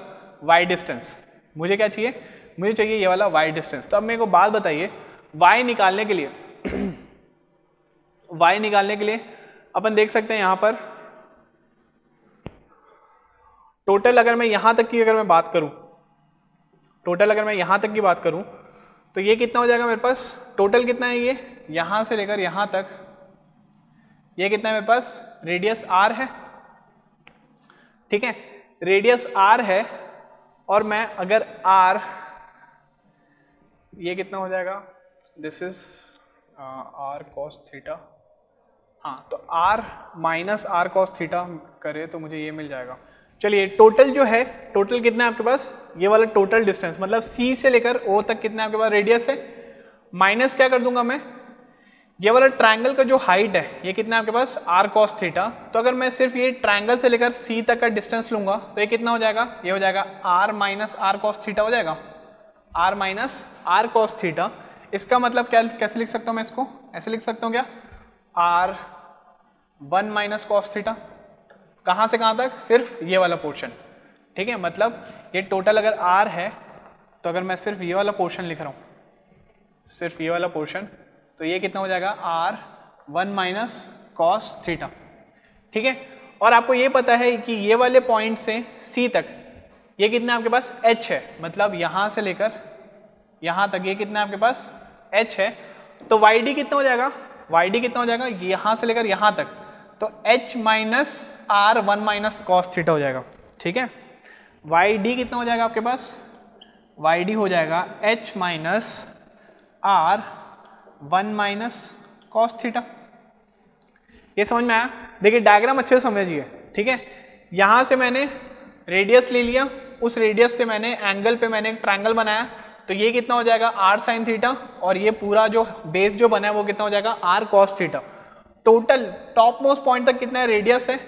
वाई डिस्टेंस मुझे क्या चाहिए? मुझे चाहिए ये वाला वाई डिस्टेंस तो अब मेरे को बात बताइए वाई निकालने के लिए वाई निकालने के लिए अपन देख सकते हैं यहाँ पर टोटल अगर मैं यहाँ तक की अगर मैं बात करूँ टोटल अगर मैं यहाँ तक की बात करूँ तो ये कितना हो जाएगा मेरे पास? टोटल कितना है ये? यहाँ से लेकर यहाँ तक। ये कितना है मेरे पास? रेडियस आर है। ठीक है? रेडियस आर है और मैं अगर आर ये कितना हो जाएगा? This is R cos theta हाँ तो R minus R cos theta करे तो मुझे ये मिल जाएगा। चलिए टोटल जो है टोटल कितना है आपके पास? ये वाला टोटल डिस्टेंस मतलब सी से लेकर ओ तक कितना आपके पास? रेडियस है। माइनस क्या कर दूँगा मैं? ये वाला ट्रायंगल का जो हाइट है, ये कितना है आपके पास? आर कॉस थीटा तो अगर मैं सिर्फ़ ये ट्रायंगल से लेकर सी तक का डिस्टेंस लूँगा तो ये कितना हो जाएगा? ये हो जाएगा R minus R cos theta हो जाएगा। R minus R cos theta इसका मतलब क्या, कैसे लिख सकता हूँ मैं इसको? ऐसे लिख सकता हूँ क्या? R one minus cos theta कहाँ से कहाँ तक? सिर्फ़ ये वाला पोर्शन ठीक है? मतलब ये टोटल अगर आर है तो अगर मैं सिर्फ़ ये वाला पोर्शन लिख रहा हूँ, सिर्फ़ ये वाला पोर्शन तो ये कितना हो जाएगा? R one minus cos theta ठीक है? और आपको ये पता है कि ये वाले पॉइंट से सी तक, ये कितना आपके पास? एच है। मतलब यहाँ से लेकर यहाँ तक ये कितना आपके पास? एच है। तो वाई डी कितना हो जाएगा? वाई डी कितना हो जाएगा? यहाँ से लेकर यहाँ तक। तो h minus R one minus cos theta हो जाएगा। ठीक है? वाई डी कितना हो जाएगा आपके पास? वाई डी हो जाएगा h minus R one minus cos theta ये समझ में आया? देखिए डायग्राम अच्छे से समझिए, ठीक है? यहाँ से मैंने रेडियस ले लिया, उस रेडियस से मैंने एंगल पे मैंने एक ट्रायंगल बनाया तो ये कितना हो जाएगा? आर साइन थीटा और ये पूरा जो बेस जो बना है, वो कितना हो जाएगा? R cos theta total top most point तक कितना है? रेडियस है।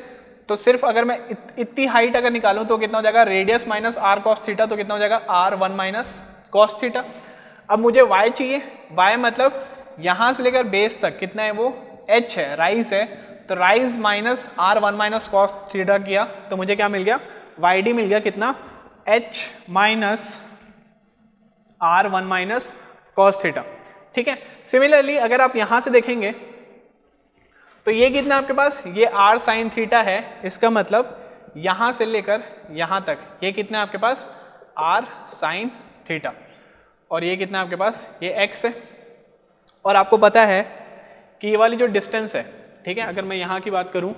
तो सिर्फ़ अगर मैं इत, इतनी हाइट अगर निकालूं तो कितना हो जाएगा? Radius minus R cos theta तो कितना हो जाएगा? R one minus cos theta अब मुझे वाई चाहिए। वाई मतलब यहाँ से लेकर बेस तक कितना है वो? एच है राइज है। तो rise minus R one minus cos theta किया। तो मुझे क्या मिल गया? वाई डी मिल गया कितना? H minus R one minus cos theta ठीक है? सिमिलरली अगर आप यहाँ से देखेंगे तो ये कितना आपके पास? ये आर साइन थीटा है। इसका मतलब यहाँ से लेकर यहाँ तक। ये कितना आपके पास? आर साइन थीटा और ये कितना आपके पास? ये एक्स है। और आपको पता है कि ये वाली जो डिस्टेंस है, ठीक है, अगर मैं यहाँ की बात करूँ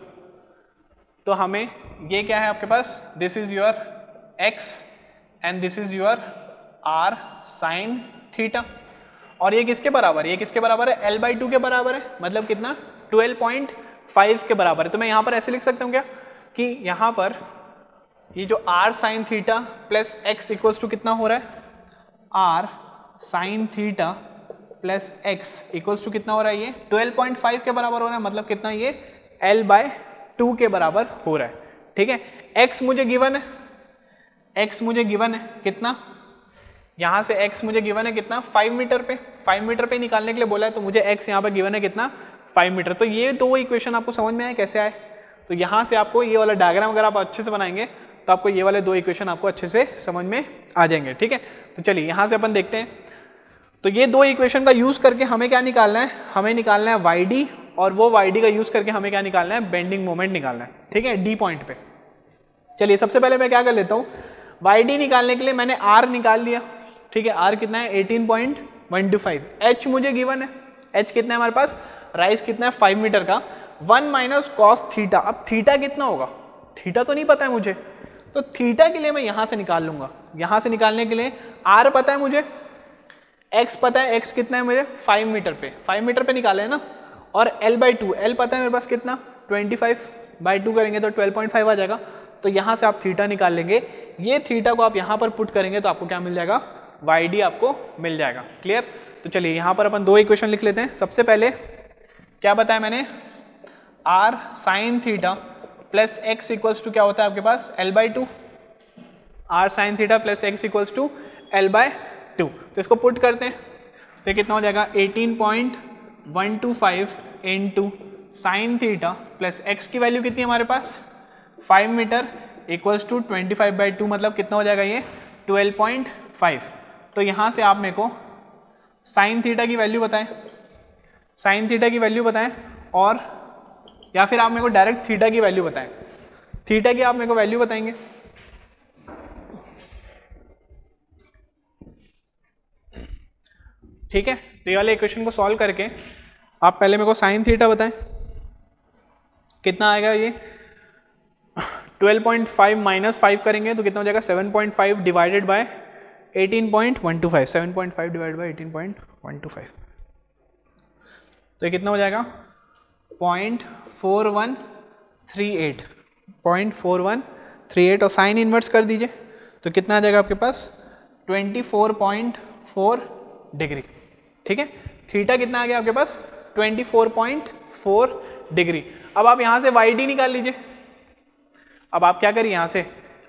तो हमें ये क्या है आपके पास? This is your X and this is your R sine theta और ये किसके बराबर? है ये किसके बराबर है? एल बाई टू के बराबर है। मतलब कितना? 12.5 के बराबर है। तो मैं यहाँ पर ऐसे लिख सकता हूँ क्या? कि यहाँ पर ये जो R sine theta plus X equals to कितना हो रहा है? R sine theta plus X equals to कितना हो रहा है ये? 12.5 के बराबर हो रहा है मतलब कितना ये? L बाय टू के बराबर हो रहा है। ठीक है? X मुझे गिवन है। X मुझे गिवन है। कितना? यहाँ से x मुझे गिवन है कितना? 5 मीटर पे। 5 मीटर पे निकालने के लिए बोला है तो मुझे x यहाँ पर गिवन है कितना? फाइव मीटर तो ये दो इक्वेशन आपको समझ में आए कैसे आए? तो यहाँ से आपको ये वाला डायग्राम अगर आप अच्छे से बनाएँगे तो आपको ये वाले दो इक्वेशन आपको अच्छे से समझ में आ जाएँगे, ठीक है? तो चलिए, यहाँ से अपन देखते हैं। तो ये दो इक्वेशन का यूज़ करके हमें क्या निकालना है? हमें निकालना है वाई और वो वाई का यूज़ करके हमें क्या निकालना है? बेंडिंग मोमेंट निकालना है, ठीक है? डी पॉइंट पे। चलिए, सबसे पहले मैं क्या कर लेता हूँ? वाई निकालने के लिए मैंने आर निकाल लिया, ठीक है? आर कितना है? Eighteen point one two five H मुझे गिवन है। एच कितना है हमारे पास? राइस कितना है? फाइव मीटर का। वन माइनस कॉस थीटा अब थीटा कितना होगा? थीटा तो नहीं पता है मुझे। तो थीटा के लिए मैं यहाँ से निकाल लूँगा। यहाँ से निकालने के लिए आर पता है मुझे? एक्स पता है। एक्स कितना है मुझे? फाइव मीटर पे। फाइव मीटर पे निकाले ना? और एल बाई टू एल पता है मेरे पास कितना? ट्वेंटी फाइव बाई टू करेंगे तो ट्वेल्व पॉइंट फाइव आ जाएगा। तो यहाँ से आप थीटा निकाल लेंगे। ये थीटा को आप यहाँ पर पुट करेंगे तो आपको क्या मिल जाएगा? वाई डी आपको मिल जाएगा। क्लियर तो चलिए यहाँ पर अपन दो इक्वेशन लिख लेते हैं। सबसे पहले क्या बताया मैंने? R sine theta plus X equals to क्या होता है आपके पास? L by two R sine theta plus X equals to L by two तो इसको पुट करते हैं। तो ये कितना हो जाएगा? Eighteen point one two five into sine theta plus X की वैल्यू कितनी है हमारे पास? Five metre equals to twenty five by two मतलब कितना हो जाएगा ये? ट्वेल्व पॉइंट फाइव तो यहाँ से आप मेरे को साइन थीटा की वैल्यू बताएँ। साइन थीटा की वैल्यू बताएँ और या फिर आप मेरे को डायरेक्ट थीटा की वैल्यू बताएँ। थीटा की आप मेरे को वैल्यू बताएँगे। ठीक है? तो ये वाले इक्वेशन को सॉल्व करके आप पहले मेरे को साइन थीटा बताएँ। कितना आएगा ये? 12.5 माइनस फाइव करेंगे तो कितना हो जाएगा? 7.5 डिवाइडेड बाय 18.125 7.5 डिवाइड बाय 18.125 तो ये कितना हो जाएगा? Point four one three eight point four one three eight और साइन इन्वर्स कर दीजिए तो कितना आ जाएगा आपके पास? Twenty four point four degree ठीक है? थीटा कितना आ गया आपके पास? 24.4 डिग्री अब आप यहाँ से वाई डी निकाल लीजिए। अब आप क्या करिए यहाँ से?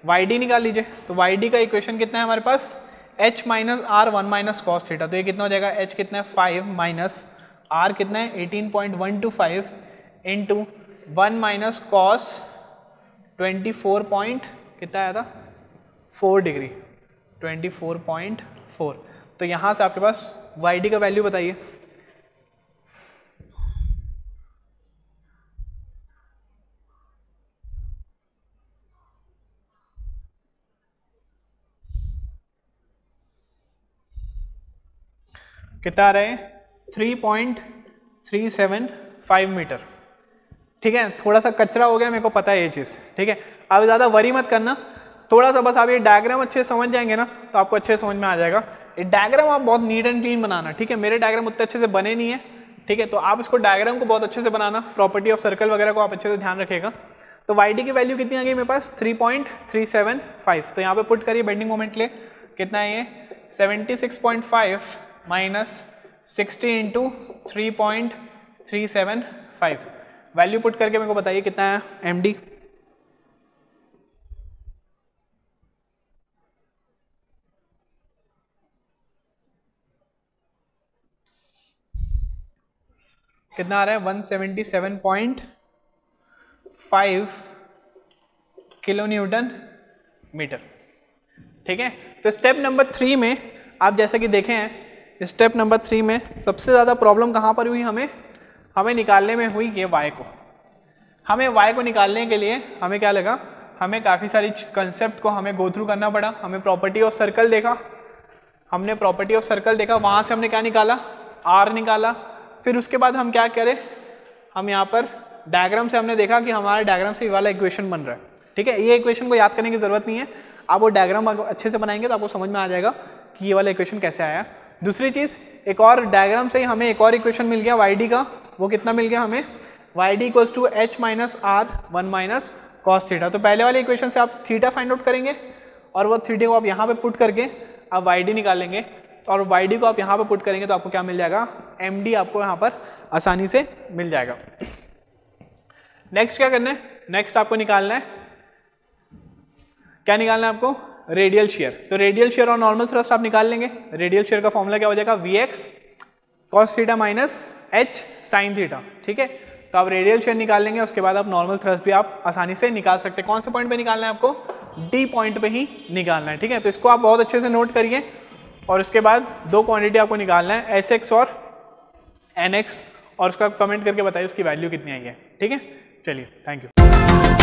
वाई डी निकाल लीजिए। तो वाई डी का इक्वेशन कितना है हमारे पास? H minus R one minus cos theta तो ये कितना हो जाएगा? H कितना है? फाइव माइनस आर कितना है? Eighteen point one two five into one minus cos twenty four point कितना आया था? Four degree twenty four point four तो यहाँ से आपके पास वाई डी का वैल्यू बताइए। कितना आ रहे हैं? Three point three seven five metre. ठीक है? थोड़ा सा कचरा हो गया, मेरे को पता है ये चीज़। ठीक है? अब ज़्यादा वरी मत करना। थोड़ा सा बस आप ये डायग्राम अच्छे समझ जाएँगे ना तो आपको अच्छे समझ में आ जाएगा। ये डायग्राम आप बहुत नीट एंड क्लीन बनाना, ठीक है? मेरे डायग्राम उतने अच्छे से बने नहीं है, ठीक है? तो आप इसको डायग्राम को बहुत अच्छे से बनाना। प्रॉपर्टी ऑफ़ सर्कल वगैरह को आप अच्छे से ध्यान रखेगा तो वाई डी की वैल्यू कितनी आ गई मेरे पास? 3.375 तो यहाँ पे पुट करिए बेंडिंग मोमेंट ले। कितना है ये? 76.5 minus sixty into three point three seven five. Value put करके मेरे को बताइए कितना है? एम डी कितना आ रहा है? One seventy seven point five kilo newton metre. ठीक है? तो स्टेप नंबर थ्री में आप जैसा कि देखे हैं स्टेप नंबर थ्री में सबसे ज़्यादा प्रॉब्लम कहाँ पर हुई हमें? हमें निकालने में हुई ये वाई को। हमें वाई को निकालने के लिए हमें क्या लगा? हमें काफ़ी सारी कंसेप्ट को हमें गो थ्रू करना पड़ा। हमें प्रॉपर्टी ऑफ़ सर्कल देखा। हमने प्रॉपर्टी ऑफ़ सर्कल देखा। वहाँ से हमने क्या निकाला? आर निकाला। फिर उसके बाद हम क्या करें? हम यहाँ पर डायग्राम से हमने देखा कि हमारे डायग्राम से ये वाला इक्वेशन बन रहा है। ठीक है? ये इक्वेशन को याद करने की ज़रूरत नहीं है। आप वो डायग्राम अच्छे से बनाएँगे तो आपको समझ में आ जाएगा कि ये वाला इक्वेशन कैसे आया। दूसरी चीज़, एक और डायग्राम से ही हमें एक और इक्वेशन मिल गया वाई का। वो कितना मिल गया हमें? Y D equals to H minus R one minus cos theta तो पहले वाले इक्वेशन से आप थीटा फाइंड आउट करेंगे और वो थीटा को आप यहाँ पे पुट करके आप वाई डी निकालेंगे। तो और वाई डी को आप यहाँ पे पुट करेंगे तो आपको क्या मिल जाएगा? एम डी आपको यहाँ पर आसानी से मिल जाएगा। नेक्स्ट क्या करना है? नेक्स्ट आपको निकालना है। क्या निकालना है आपको? रेडियल शेयर तो रेडियल शेयर और नॉर्मल थ्रस्ट आप निकाल लेंगे। रेडियल शेयर का फॉर्मूला क्या हो जाएगा? V X cos theta minus H sine theta ठीक है? तो आप रेडियल शेयर निकाल लेंगे, उसके बाद आप नॉर्मल थ्रस्ट भी आप आसानी से निकाल सकते हैं। कौन से पॉइंट पे निकालना है आपको? डी पॉइंट पे ही निकालना है, ठीक है? तो इसको आप बहुत अच्छे से नोट करिए। और उसके बाद दो क्वांटिटी आपको निकालना है एस एक्स और एन एक्स और उसका कमेंट करके बताइए, उसकी वैल्यू कितनी आई है, ठीक है? चलिए थैंक यू